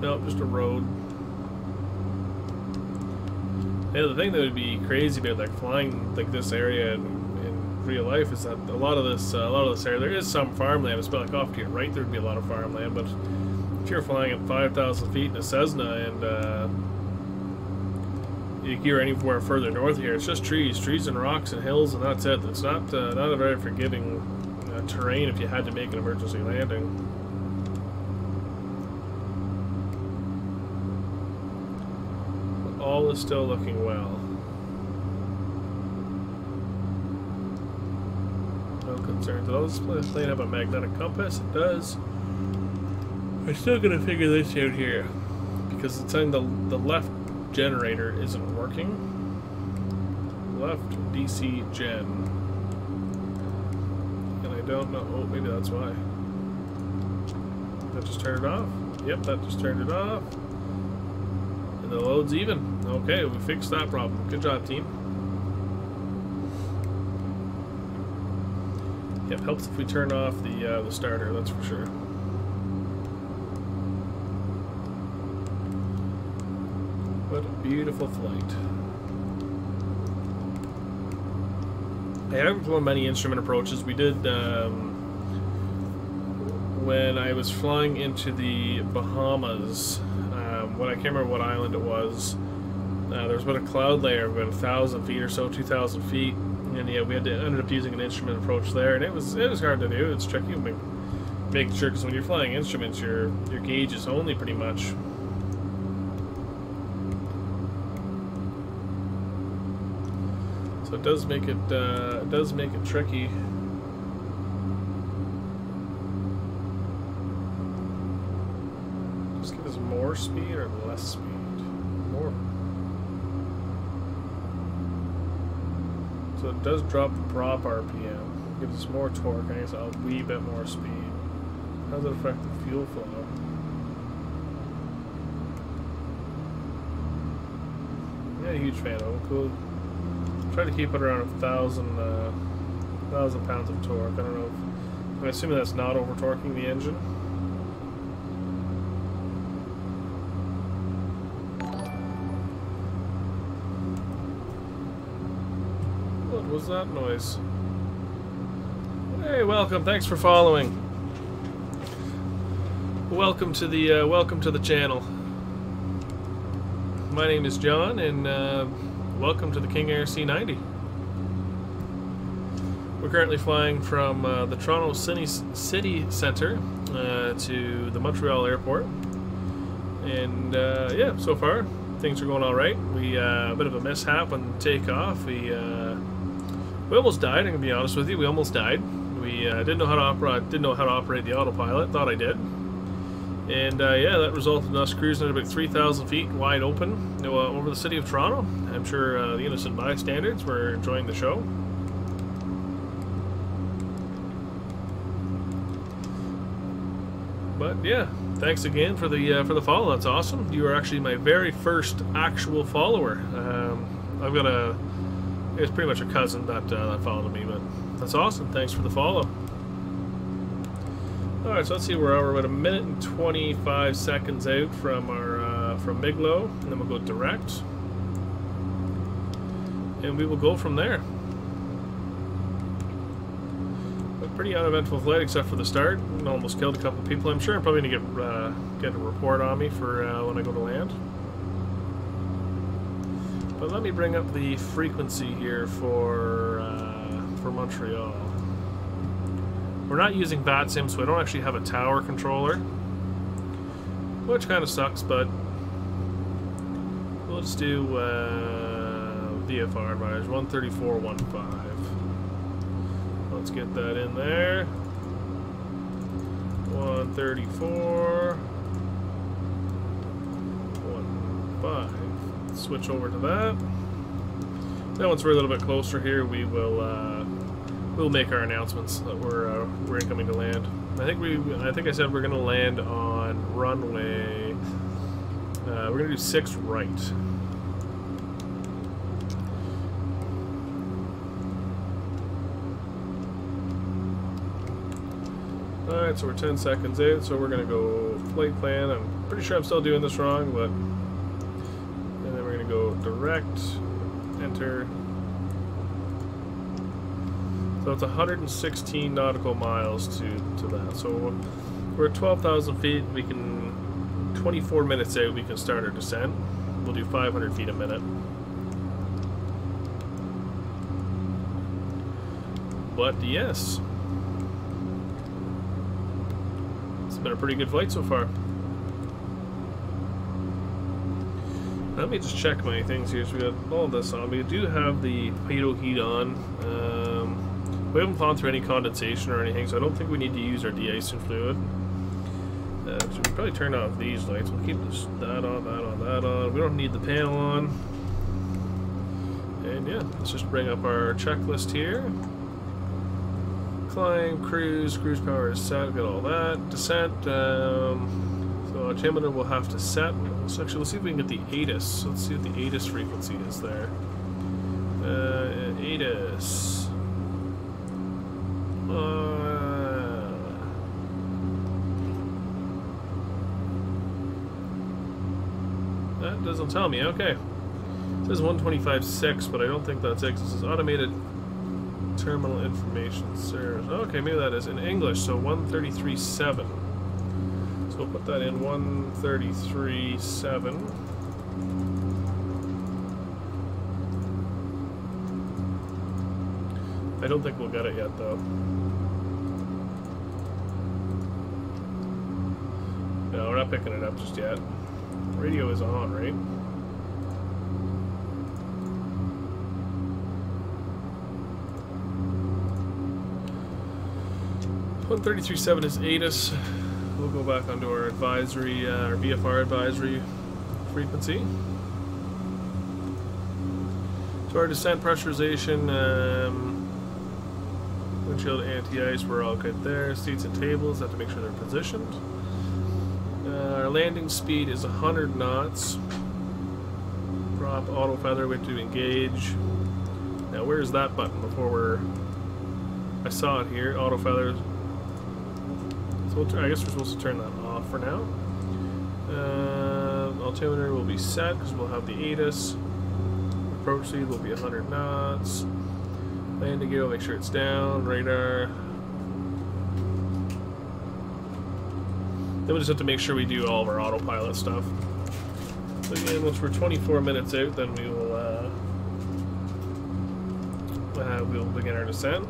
Nope, just a road. Yeah, the thing that would be crazy about like flying like this area in, in real life is that a lot of this, uh, a lot of this area, there is some farmland. It's like off to your right, there'd be a lot of farmland, but if you're flying at 5,000 feet in a Cessna and uh, you're anywhere further north here. It's just trees, trees and rocks and hills, and that's it. It's not uh, not a very forgiving uh, terrain if you had to make an emergency landing. all is still looking well. No concerns at all. This plane have a magnetic compass? It does. We're still gonna figure this out here because it's saying the the left generator isn't working. Left DC gen, and I don't know. Oh, maybe that's why. That just turned it off. Yep, that just turned it off. And the load's even. Okay, we fixed that problem. Good job, team. Yep, helps if we turn off the uh, the starter. That's for sure. What a beautiful flight. I haven't flown many instrument approaches. We did um, when I was flying into the Bahamas. Um, what I can't remember what island it was. Uh, there was about a cloud layer about a thousand feet or so, two thousand feet, and yeah, we had to ended up using an instrument approach there, and it was it was hard to do. It's tricky, make, making sure because when you're flying instruments, your your gauge is only pretty much So it does make it uh, it does make it tricky. Just give us more speed or less speed? More. So it does drop the prop RPM. Gives us more torque. I guess a wee bit more speed. How does it affect the fuel flow? Yeah, huge fan of. Cool try to keep it around a thousand uh, thousand pounds of torque. I don't know. If, I'm assuming that's not over torquing the engine. Was that noise? Hey, welcome. Thanks for following. Welcome to the uh, welcome to the channel. My name is John, and. Uh, welcome to the King Air C90. We're currently flying from uh, the Toronto City, City Centre uh, to the Montreal Airport. And uh, yeah, so far things are going all right. We uh, a bit of a mishap on takeoff. We we almost died. I'm gonna be honest with you. We almost died. We uh, didn't know how to operate. Didn't know how to operate the autopilot. Thought I did. And uh, yeah, that resulted in us cruising at about 3,000 feet wide open uh, over the city of Toronto. I'm sure uh, the innocent bystanders were enjoying the show. But yeah, thanks again for the uh, for the follow. That's awesome. You are actually my very first actual follower. Um, I've got a it's pretty much a cousin that uh, that followed me, but that's awesome. Thanks for the follow. All right, so let's see where we're about a minute and 25 seconds out from our uh, from Miglo, and then we'll go direct, and we will go from there. Pretty uneventful flight, except for the start. Almost killed a couple people. I'm sure I'm probably gonna get uh, get a report on me for uh, when I go to land. Let me bring up the frequency here for uh, for Montreal. We're not using VATSIM, so I don't actually have a tower controller. Which kind of sucks, but let's do uh, VFR advisor 134.15. Let's get that in there. 134. 1.5. Switch over to that. Now once we're a little bit closer here, we will uh, we'll make our announcements that we're uh, we're incoming to land. I think we I think I said we're gonna land on runway. Uh, we're gonna do six right. Alright, so we're 10 seconds out, so we're gonna go flight plan. I'm pretty sure I'm still doing this wrong, but then direct, enter, so it's 116 nautical miles to, to that. So we're at 12,000 feet. We can, 24 minutes out, we can start our descent. We'll do 500 feet a minute. But yes, it's been a pretty good flight so far. Let me just check my things here. So we got all this on. We do have the pitot heat on. Um, we haven't gone through any condensation or anything, so I don't think we need to use our de-icing fluid. Uh, so we probably turn off these lights. We'll keep this, that on, that on, that on. We don't need the panel on. And yeah, let's just bring up our checklist here. Climb, cruise, cruise power is set, got all that. Descent, um, so altimeter will have to set. So actually, let's see if we can get the ATIS. Let's see what the ATIS frequency is there. Uh, ATIS. Uh, that doesn't tell me. Okay. It says 125.6, but I don't think that's it. This is automated terminal information service. Okay, maybe that is in English. So 133.7. We'll put that in 133.7. I don't think we'll get it yet, though. No, we're not picking it up just yet. Radio is on, right? One thirty-three seven is ATIS. Go back onto our advisory, uh, our VFR advisory frequency. So our descent pressurization, um, windshield anti-ice, we're all good there. Seats and tables, have to make sure they're positioned. Uh, our landing speed is 100 knots. Prop auto feather, we have to engage. Now where's that button before we're... I saw it here, auto feathers. So we'll I guess we're supposed to turn that off for now. Uh, altimeter will be set because we'll have the ATIS. Approach speed will be 100 knots. Landing gear, make sure it's down. Radar. Then we'll just have to make sure we do all of our autopilot stuff. So again, once we're 24 minutes out, then we will uh, uh, we'll begin our descent.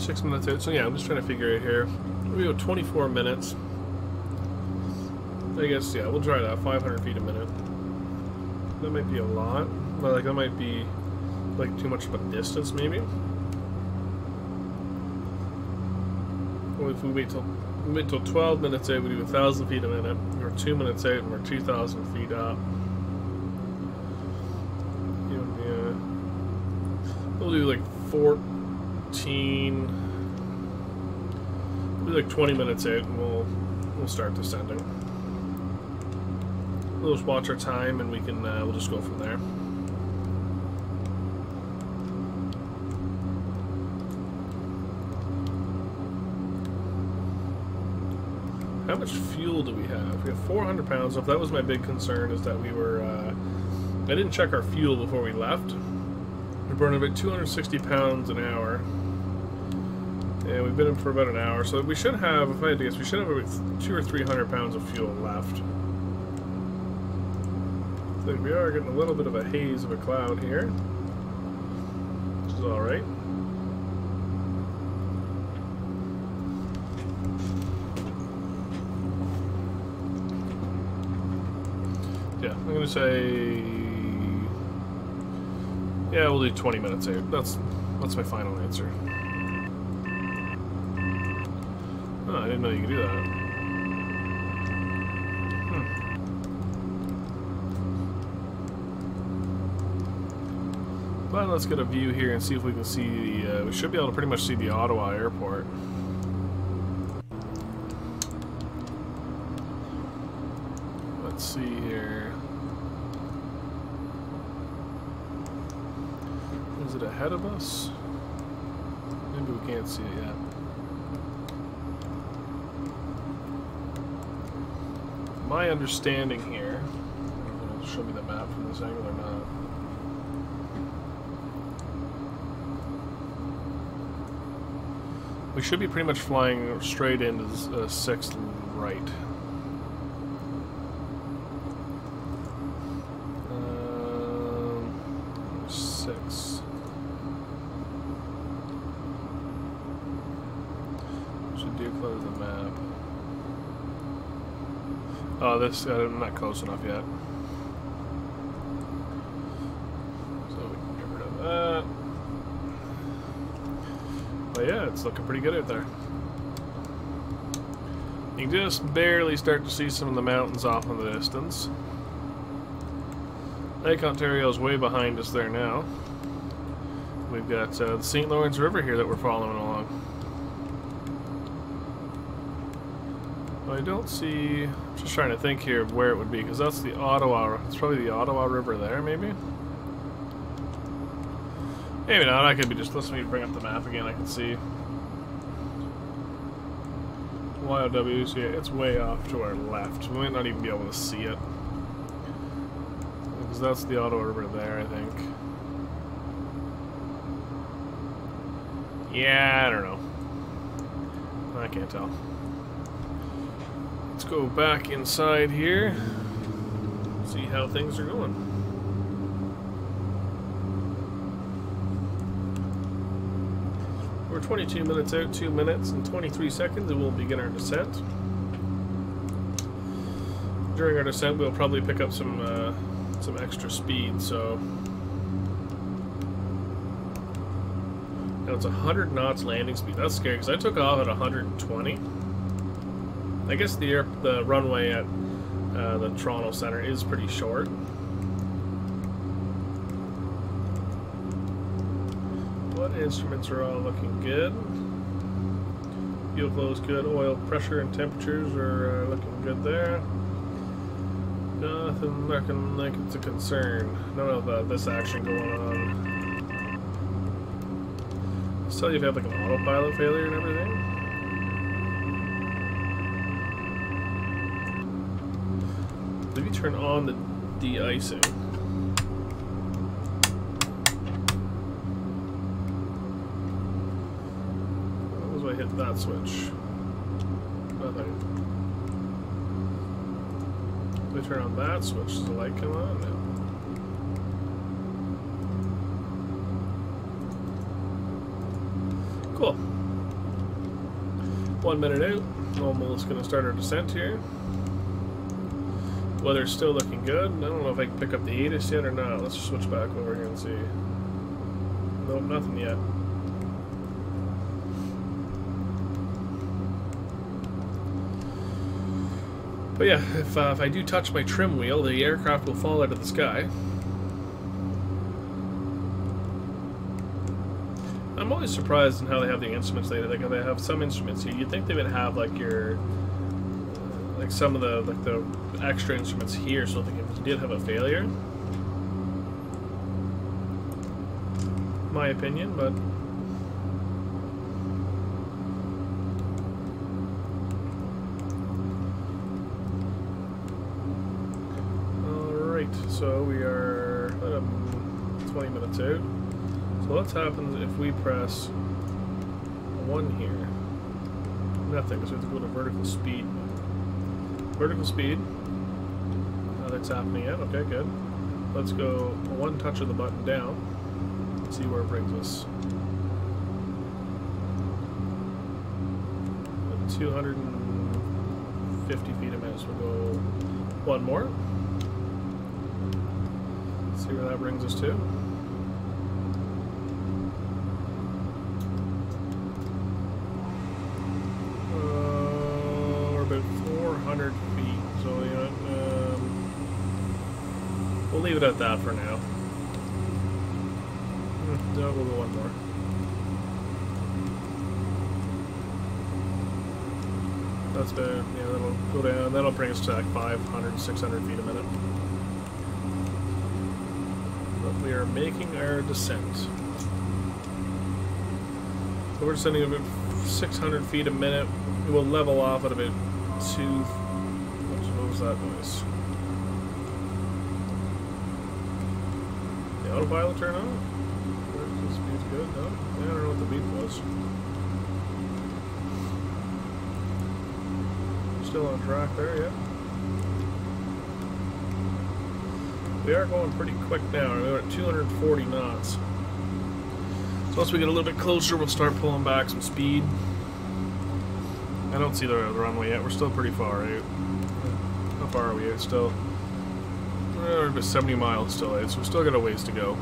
26 minutes out. So yeah, I'm just trying to figure it here. We go 24 minutes. I guess yeah, we'll try that 500 feet a minute. That might be a lot. Well, like that might be like too much of a distance, maybe. Well, if we wait till we wait till 12 minutes out, we do 1,000 feet a minute. We're two minutes out, and we're 2,000 feet up. 20 minutes in, we'll, we'll start descending. We'll just watch our time and we can, uh, we'll just go from there. How much fuel do we have? We have 400 pounds If That was my big concern is that we were, uh, I didn't check our fuel before we left. We're burning about 260 pounds an hour. And we've been in for about an hour, so we should have, if I had to guess, we should have about two or three hundred pounds of fuel left. So we are getting a little bit of a haze of a cloud here, which is all right. Yeah, I'm gonna say. Yeah, we'll do 20 minutes here. That's that's my final answer. Oh, I didn't know you could do that. Hmm. Well, let's get a view here and see if we can see the. Uh, we should be able to pretty much see the Ottawa airport. Let's see here. Is it ahead of us? Maybe we can't see it yet. Understanding here, it'll show me the map from this angle or not. We should be pretty much flying straight into uh, sixth right. Uh, I'm not close enough yet. So we can get rid of that. But yeah, it's looking pretty good out there. You can just barely start to see some of the mountains off in the distance. Lake Ontario is way behind us there now. We've got uh, the St. Lawrence River here that we're following along. I don't see. I'm just trying to think here of where it would be because that's the Ottawa. It's probably the Ottawa River there, maybe. Maybe not. I could be just listening to bring up the map again. I can see. YOWs, yeah, it's way off to our left. We might not even be able to see it. Because that's the Ottawa River there, I think. Yeah, I don't know. I can't tell. Go back inside here. See how things are going. We're 22 minutes out, 2 minutes and 23 seconds, and we'll begin our descent. During our descent, we'll probably pick up some uh, some extra speed, so... Now it's 100 knots landing speed. That's scary, because I took off at 120. I guess the air, the runway at uh, the Toronto Center is pretty short. What instruments are all looking good? Fuel flow is good. Oil pressure and temperatures are uh, looking good there. Nothing looking like it's a concern. None of uh, this action going on. Let's tell you if you have like an autopilot failure and everything. Turn on the de-icing. What was I hit that switch? Nothing. If I turn on that switch, does the light come on? No. Cool. One minute out. Almost gonna start our descent here. Weather's still looking good. I don't know if I can pick up the ATIS yet or not. Let's switch back over here and see. Nope, nothing yet. But yeah, if, uh, if I do touch my trim wheel, the aircraft will fall out of the sky. I'm always surprised in how they have the instruments. They like they have some instruments here. You'd think they would have like your like some of the like the extra instruments here, so like if you did have a failure, my opinion, but. Alright, so we are 20 minutes out. So what happens if we press 1 here? Nothing, because we have to go to vertical speed. Vertical speed. Nothing's happening yet. Okay, good. Let's go one touch of the button down. See where it brings us. 250 feet a minute. So we'll go one more. See where that brings us to. Uh, we're about 400 feet, so you know, um, we'll leave it at that for now. Hmm, No, we'll go one more. That's better. Yeah, that'll go down. That'll bring us to like 500, 600 feet a minute. But we are making our descent. So we're descending about 600 feet a minute. It will level off at about two. What was that noise? The autopilot turn on? Speed's good, no? I don't know what the beep was. Still on track there, yeah. We are going pretty quick now. We're at 240 knots. So once we get a little bit closer, we'll start pulling back some speed. I don't see the, the runway yet. We're still pretty far out. How far are we out still? We're about 70 miles still out, so we've still got a ways to go.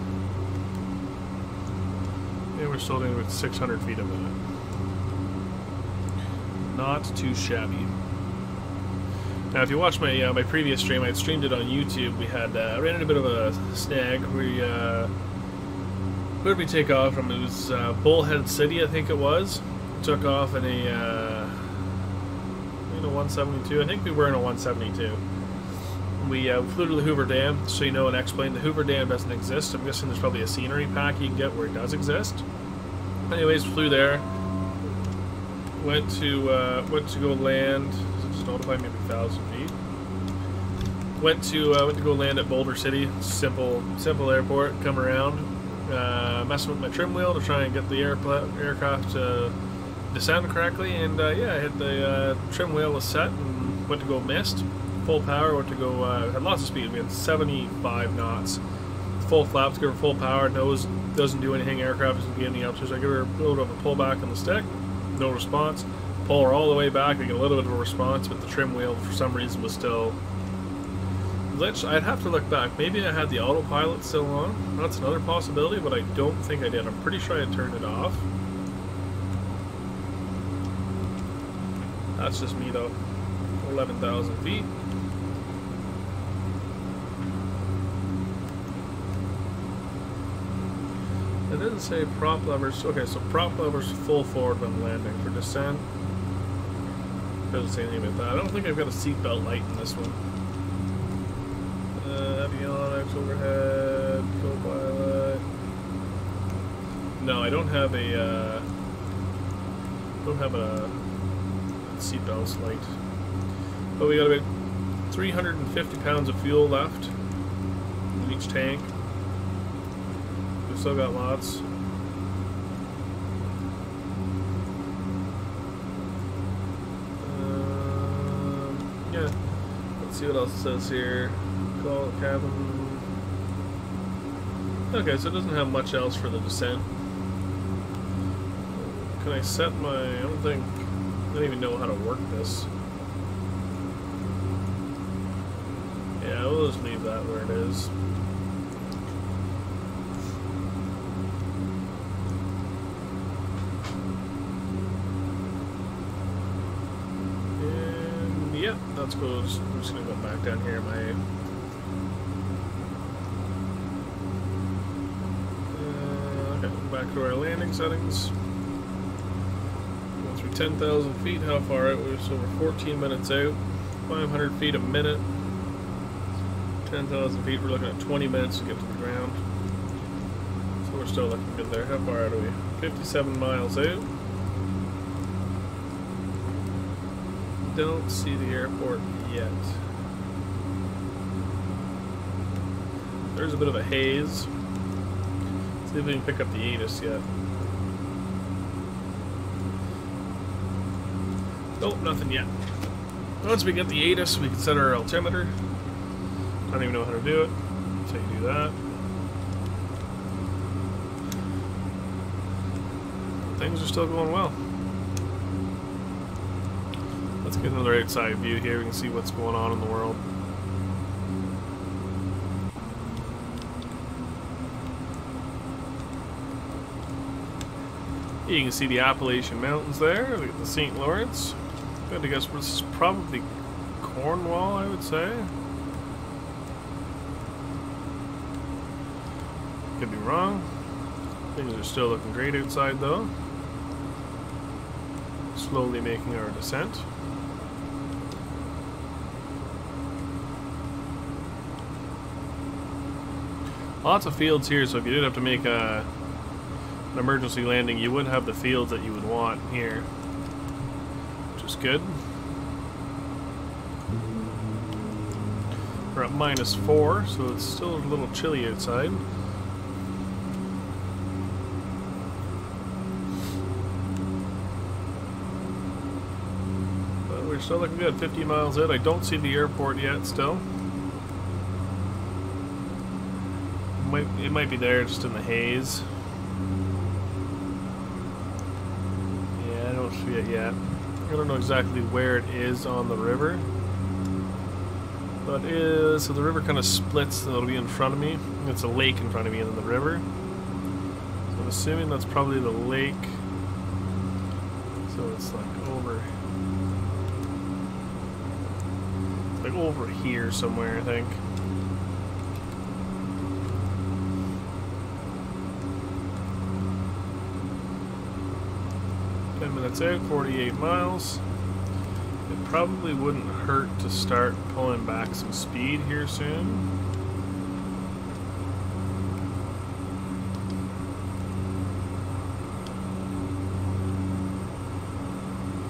Yeah, we're still doing about 600 feet a minute. Not too shabby. Now, if you watched my uh, my previous stream, I had streamed it on YouTube. We had uh, ran into a bit of a snag. We uh, where did we take off from? It was uh, Bullhead City, I think it was. Took off in a uh, in a 172. I think we were in a 172. We uh, flew to the Hoover Dam, so you know and X-Plane the Hoover Dam doesn't exist. I'm guessing there's probably a scenery pack you can get where it does exist. Anyways, flew there. Went to uh, went to go land. Just notified maybe thousand feet? Went to uh, went to go land at Boulder City. Simple simple airport. Come around, uh, messing with my trim wheel to try and get the aircraft to descend correctly. And uh, yeah, I had the uh, trim wheel was set and went to go missed. Full power. Went to go. Uh, had lots of speed. We had 75 knots. Full flaps. Give her full power. Nose doesn't do anything. Aircraft doesn't give any altitude. So I give her a little bit of a pullback on the stick. No response. Pull her all the way back. I get a little bit of a response, but the trim wheel for some reason was still glitch. I'd have to look back. Maybe I had the autopilot still on. That's another possibility, but I don't think I did. I'm pretty sure I had turned it off. That's just me though. 11,000 feet. It didn't say prop levers. Okay, so prop levers full forward when landing for descent. Doesn't say anything about that. I don't think I've got a seatbelt light in this one. Uh, avionics, overhead, co-pilot. No, I don't have a, uh, don't have a seatbelt light. But we got about 350 pounds of fuel left in each tank. Still got lots. Um, yeah. Let's see what else it says here. Call cabin. Okay, so it doesn't have much else for the descent. Can I set my? I don't think. I don't even know how to work this. Yeah, we'll just leave that where it is. And yeah, that's cool. Just, I'm just gonna go back down here. My uh, okay, back to our landing settings. Go through 10,000 feet. How far out? We're just over 14 minutes out. 500 feet a minute. 10,000 feet. We're looking at 20 minutes to get to the ground. So we're still looking good there. How far out are we? 57 miles out. Don't see the airport yet. There's a bit of a haze. See if we can pick up the ATIS yet. Nope, nothing yet. Once we get the ATIS, we can set our altimeter. I don't even know how to do it. So you do that. Things are still going well. Get another outside view here. We can see what's going on in the world. You can see the Appalachian Mountains there. Look at the St. Lawrence. Good to guess this is probably Cornwall, I would say. Could be wrong. Things are still looking great outside though. Slowly making our descent. Lots of fields here, so if you did have to make a, an emergency landing, you would have the fields that you would want here. Which is good. We're at minus four, so it's still a little chilly outside. But we're still looking good, 50 miles in. I don't see the airport yet still. Might, it might be there just in the haze. Yeah, I don't see it yet. I don't know exactly where it is on the river. But is, so the river kind of splits, and it'll be in front of me. It's a lake in front of me and then the river. So I'm assuming that's probably the lake. So it's like over, like over here somewhere, I think. Minutes out, 48 miles. It probably wouldn't hurt to start pulling back some speed here soon.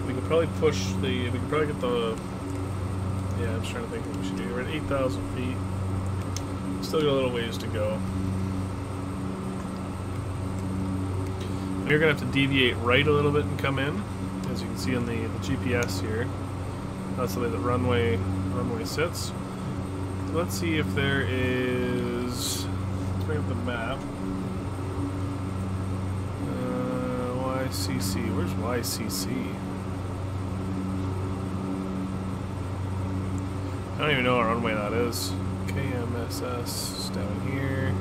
We could probably push the. We could probably get the. Yeah, I'm just trying to think what we should do. We're at 8,000 feet. Still got a little ways to go. You're gonna have to deviate right a little bit and come in, as you can see on the, the GPS here. That's the way the runway runway sits. Let's see if there is. Let's bring up the map. Uh, YCC. Where's YCC? I don't even know what runway that is. KMSS down here.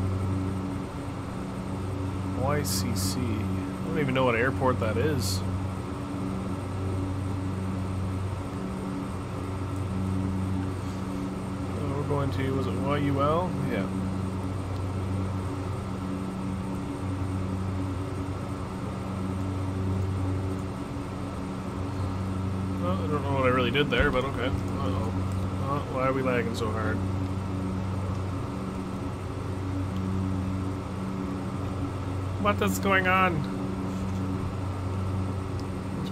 YCC. I don't even know what airport that is. Uh, we're going to, was it YUL? Yeah. I don't know what I really did there, but okay. Uh-oh. Uh, why are we lagging so hard? What is going on?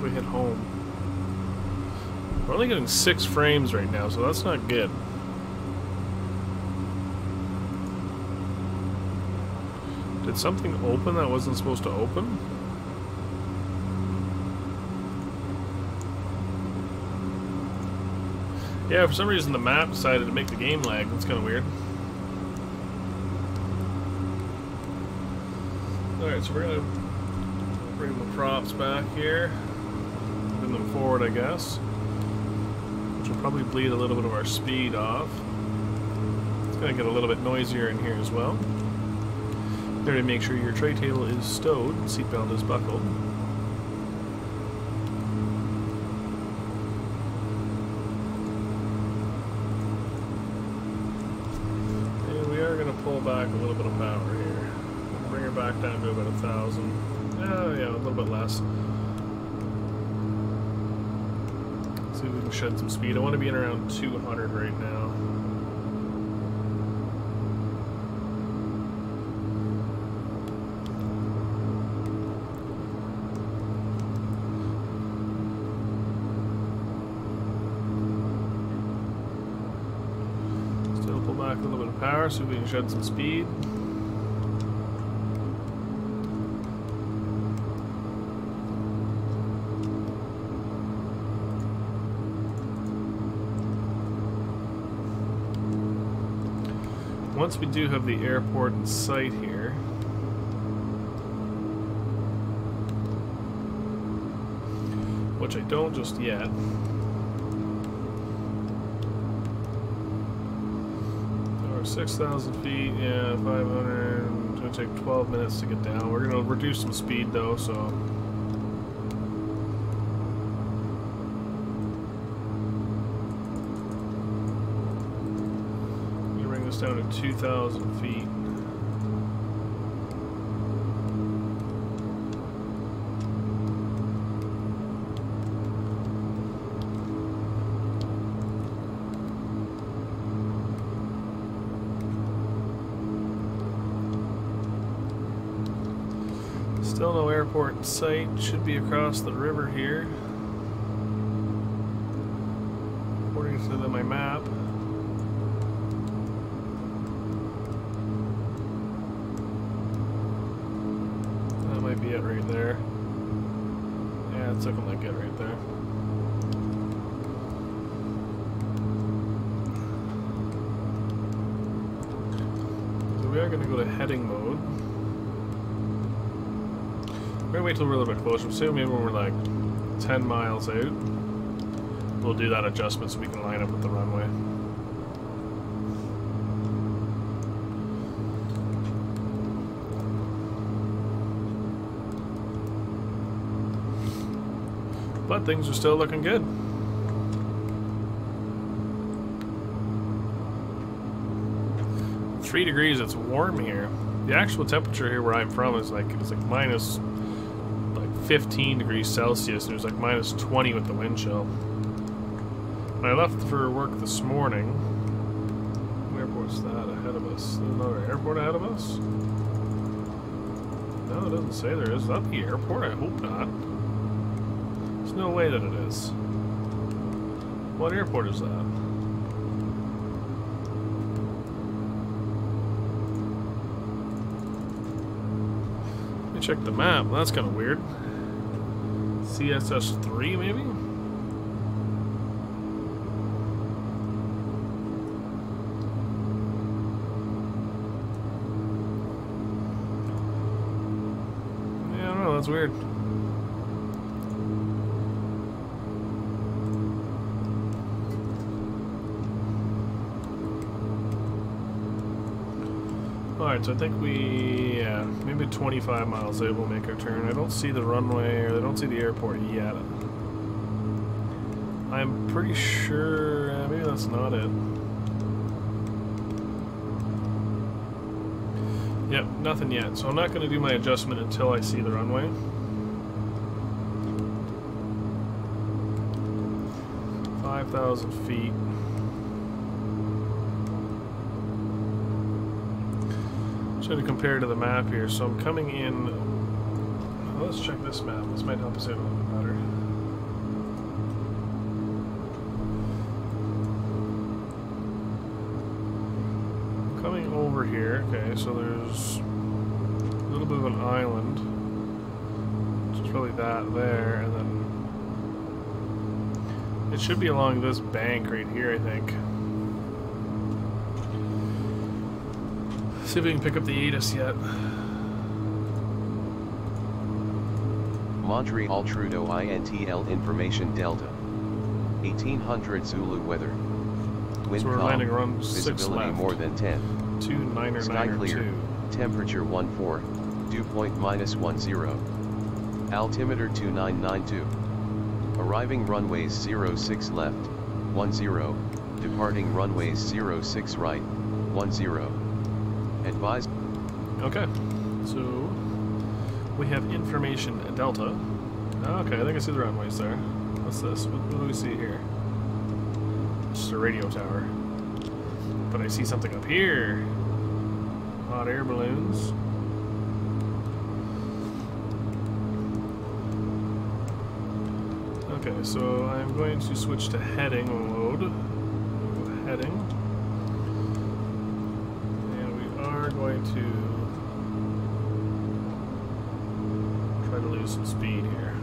We hit home. We're only getting six frames right now, so that's not good. Did something open that wasn't supposed to open? Yeah, for some reason the map decided to make the game lag. That's kind of weird. Alright, so we're gonna bring the props back here. Forward, I guess. Which will probably bleed a little bit of our speed off. It's gonna get a little bit noisier in here as well. There to make sure your tray table is stowed, seatbelt is buckled. And we are gonna pull back a little bit of power here. Bring her back down to about a thousand. Oh yeah, a little bit less. See if we can shed some speed. I want to be in around 200 right now. Still pull back a little bit of power so we can shed some speed. Once we do have the airport in sight here, which I don't just yet. Or 6,000 feet, yeah, 500. It's gonna take 12 minutes to get down. We're gonna reduce some speed though, so. You bring this down to 2,000 feet. Still no airport in sight. Should be across the river here. According to my map. That might be it right there. Yeah, it's looking like it right there. So we are going to go to heading mode. We're gonna till we're a little bit closer. So maybe when we're like 10 miles out, we'll do that adjustment so we can line up with the runway. But things are still looking good. Three degrees, it's warm here. The actual temperature here where I'm from is like it's like minus 15 degrees Celsius. And it was like minus 20 with the wind chill. When I left for work this morning, what airport's that ahead of us? There's another airport ahead of us? No, it doesn't say there is. Is that the airport? I hope not. There's no way that it is. What airport is that? Check the map. That's kind of weird. CSS 3 maybe? Yeah. That's weird. Alright, so I think we, yeah, maybe 25 miles out we'll make our turn. I don't see the runway, or I don't see the airport yet. I'm pretty sure, uh, maybe that's not it. Yep, nothing yet. So I'm not going to do my adjustment until I see the runway. Five thousand feet. Trying to compare to the map here. So I'm coming in. let's check this map. This might help us out a little bit better. Coming over here. Okay, so there's a little bit of an island. Is really that there, and then it should be along this bank right here, I think. See if we can pick up the ATIS yet. Montreal Trudeau INTL Information Delta. 1800 Zulu weather. Wind So we're calm. landing around Visibility left. more than 10. Two niner Sky niner clear. two. Temperature 14. Dew point minus 10. Altimeter 2992. Arriving runways 06 left, 10. Departing runways 06 right, 10. Advise. Okay, so we have information at Delta. Okay, I think I see the runways there. What's this? What, what do we see here? Just a radio tower. But I see something up here. Hot air balloons. Okay, so I'm going to switch to heading mode. Heading. are going to try to lose some speed here.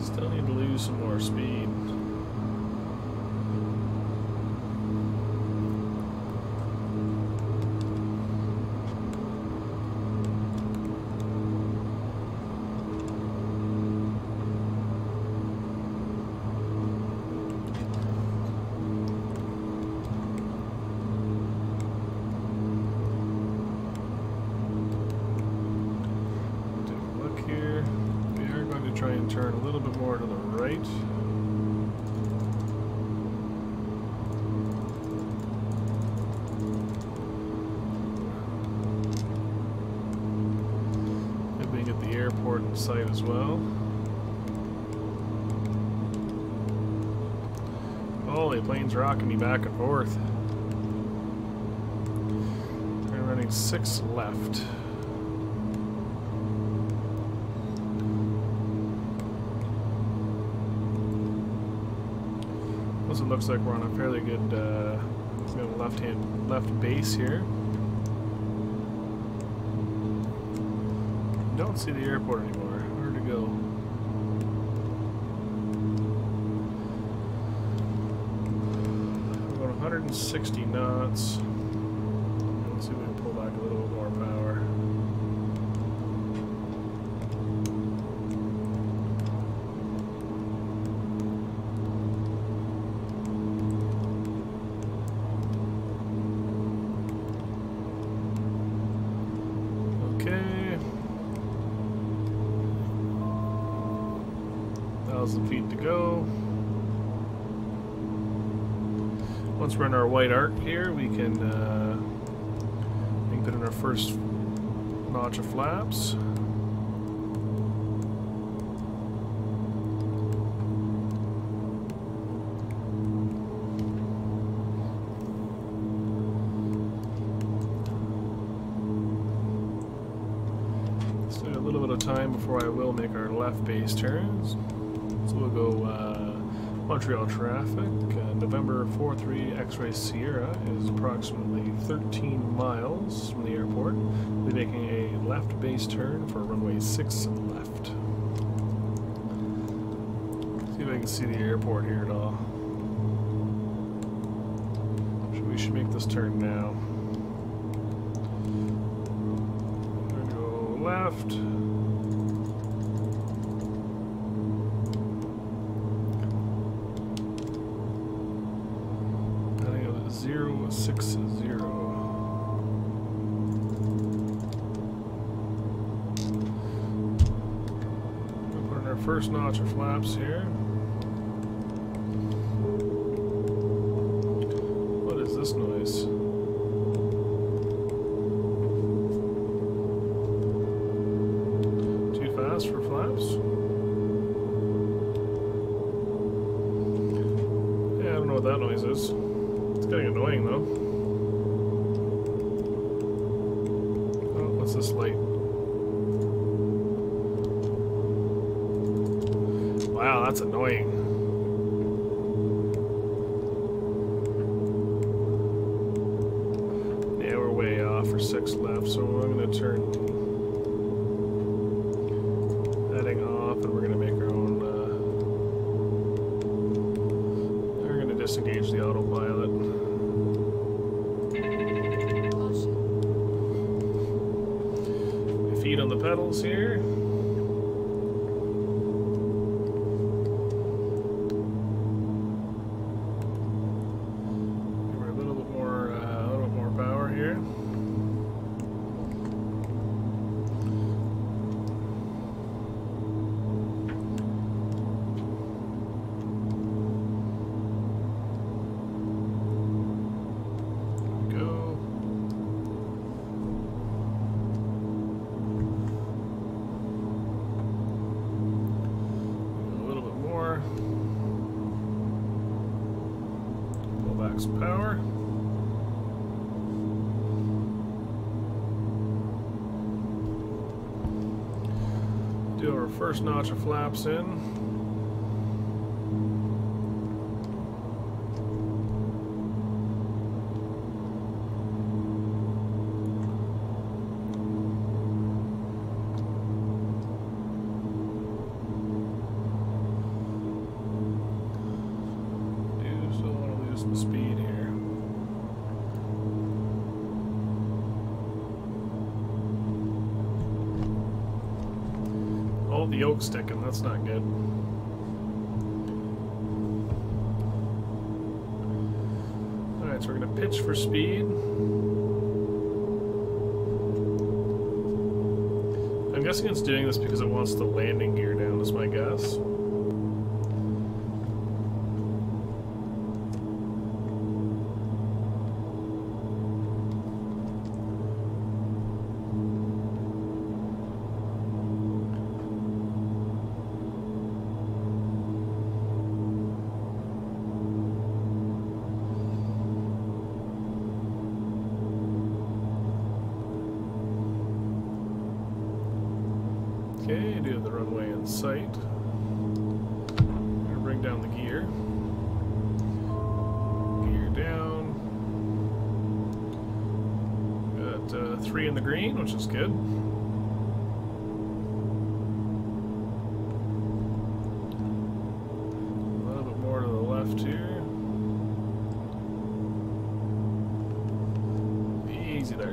Still need to lose some more speed. Take a look here. We are going to try and turn a little bit more to the right. Maybe we can get airport as well. Holy plane's rocking me back and forth. We're running six left. It looks like we're on a fairly good uh, we have a left hand left base here. Don't see the airport anymore. Where to go? We're going 160 knots. Let's see if we can pull back a little bit more power. Okay. Thousand feet to go. We're in our white arc here, we can uh, put in our first notch of flaps. A little bit of time before I will make our left base turns. So we'll go uh, Montreal traffic. November 43 X-Ray Sierra is approximately 13 miles from the airport. We'll be making a left base turn for runway 6 left. See if I can see the airport here at all. Should- We should make this turn now. We're gonna go left. I think it was zero six zero. We'll put in our first notch of flaps here. What is this noise? Too fast for flaps? Yeah, I don't know what that noise is. It's getting annoying though. Oh, what's this light? Wow, that's annoying. Yeah, we're way off for six left, so I'm gonna turn heading off and we're gonna make our own uh, we're gonna disengage the autopilot. Feet on the pedals here. first notch of flaps in. for speed. I'm guessing it's doing this because it wants the landing gear down, is my guess.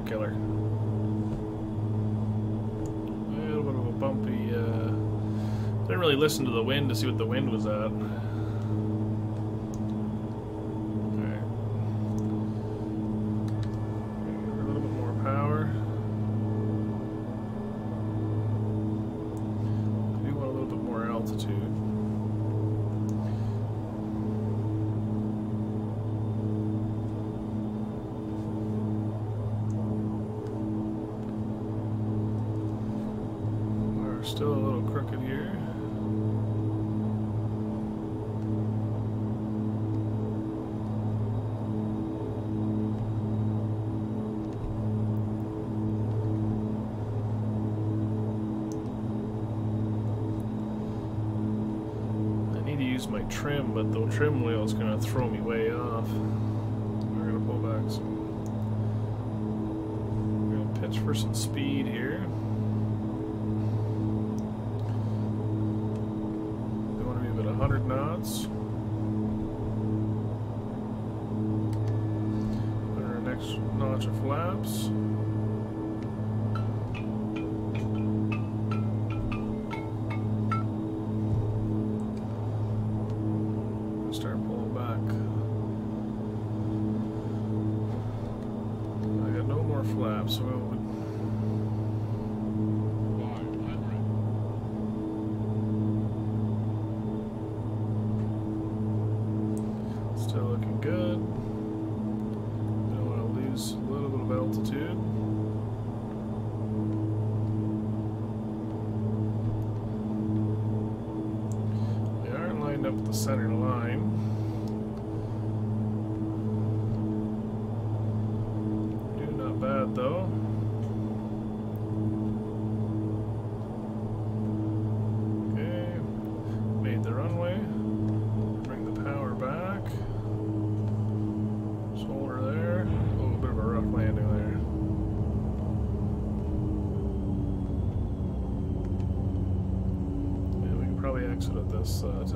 killer. A little bit of a bumpy, uh, didn't really listen to the wind to see what the wind was at.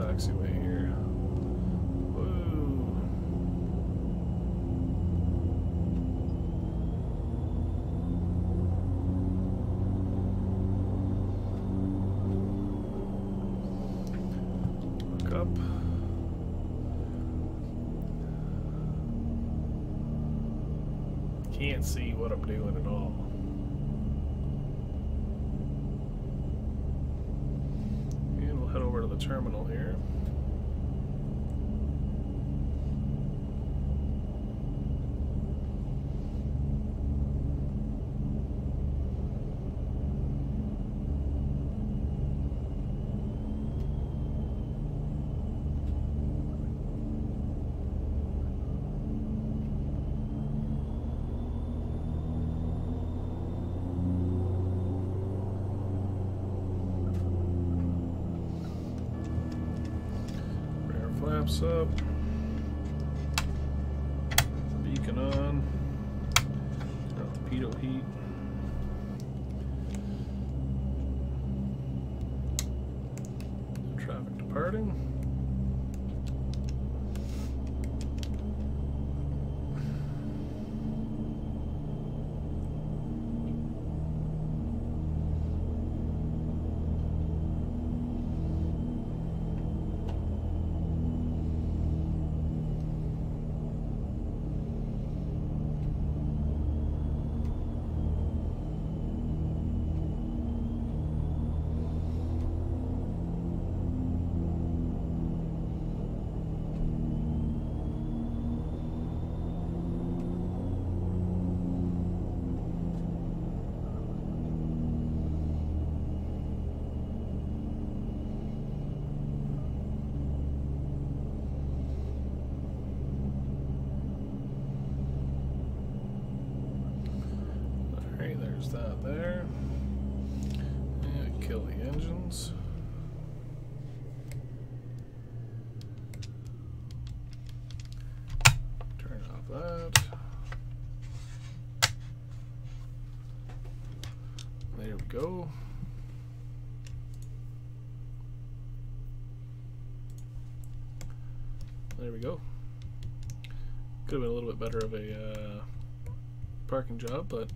sucks. Flaps up. We go. Could have been a little bit better of a uh, parking job, but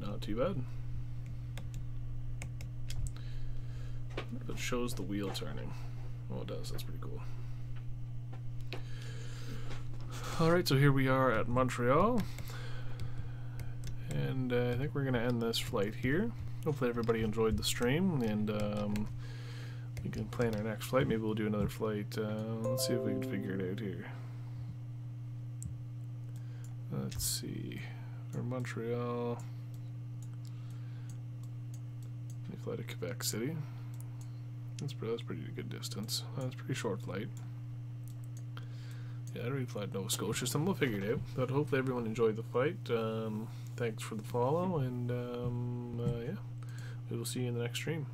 not too bad. It shows the wheel turning. Oh, it does. That's pretty cool. Alright, so here we are at Montreal. And uh, I think we're going to end this flight here. Hopefully everybody enjoyed the stream, and um, we can plan our next flight. Maybe we'll do another flight. Uh, let's see if we can figure it out here. Let's see. Or Montreal. We fly to Quebec City. That's pretty, that's pretty good distance. That's a pretty short flight. Yeah, I already flight Nova Scotia, so we'll figure it out. But hopefully everyone enjoyed the flight. Um, thanks for the follow, and um, uh, yeah, we will see you in the next stream.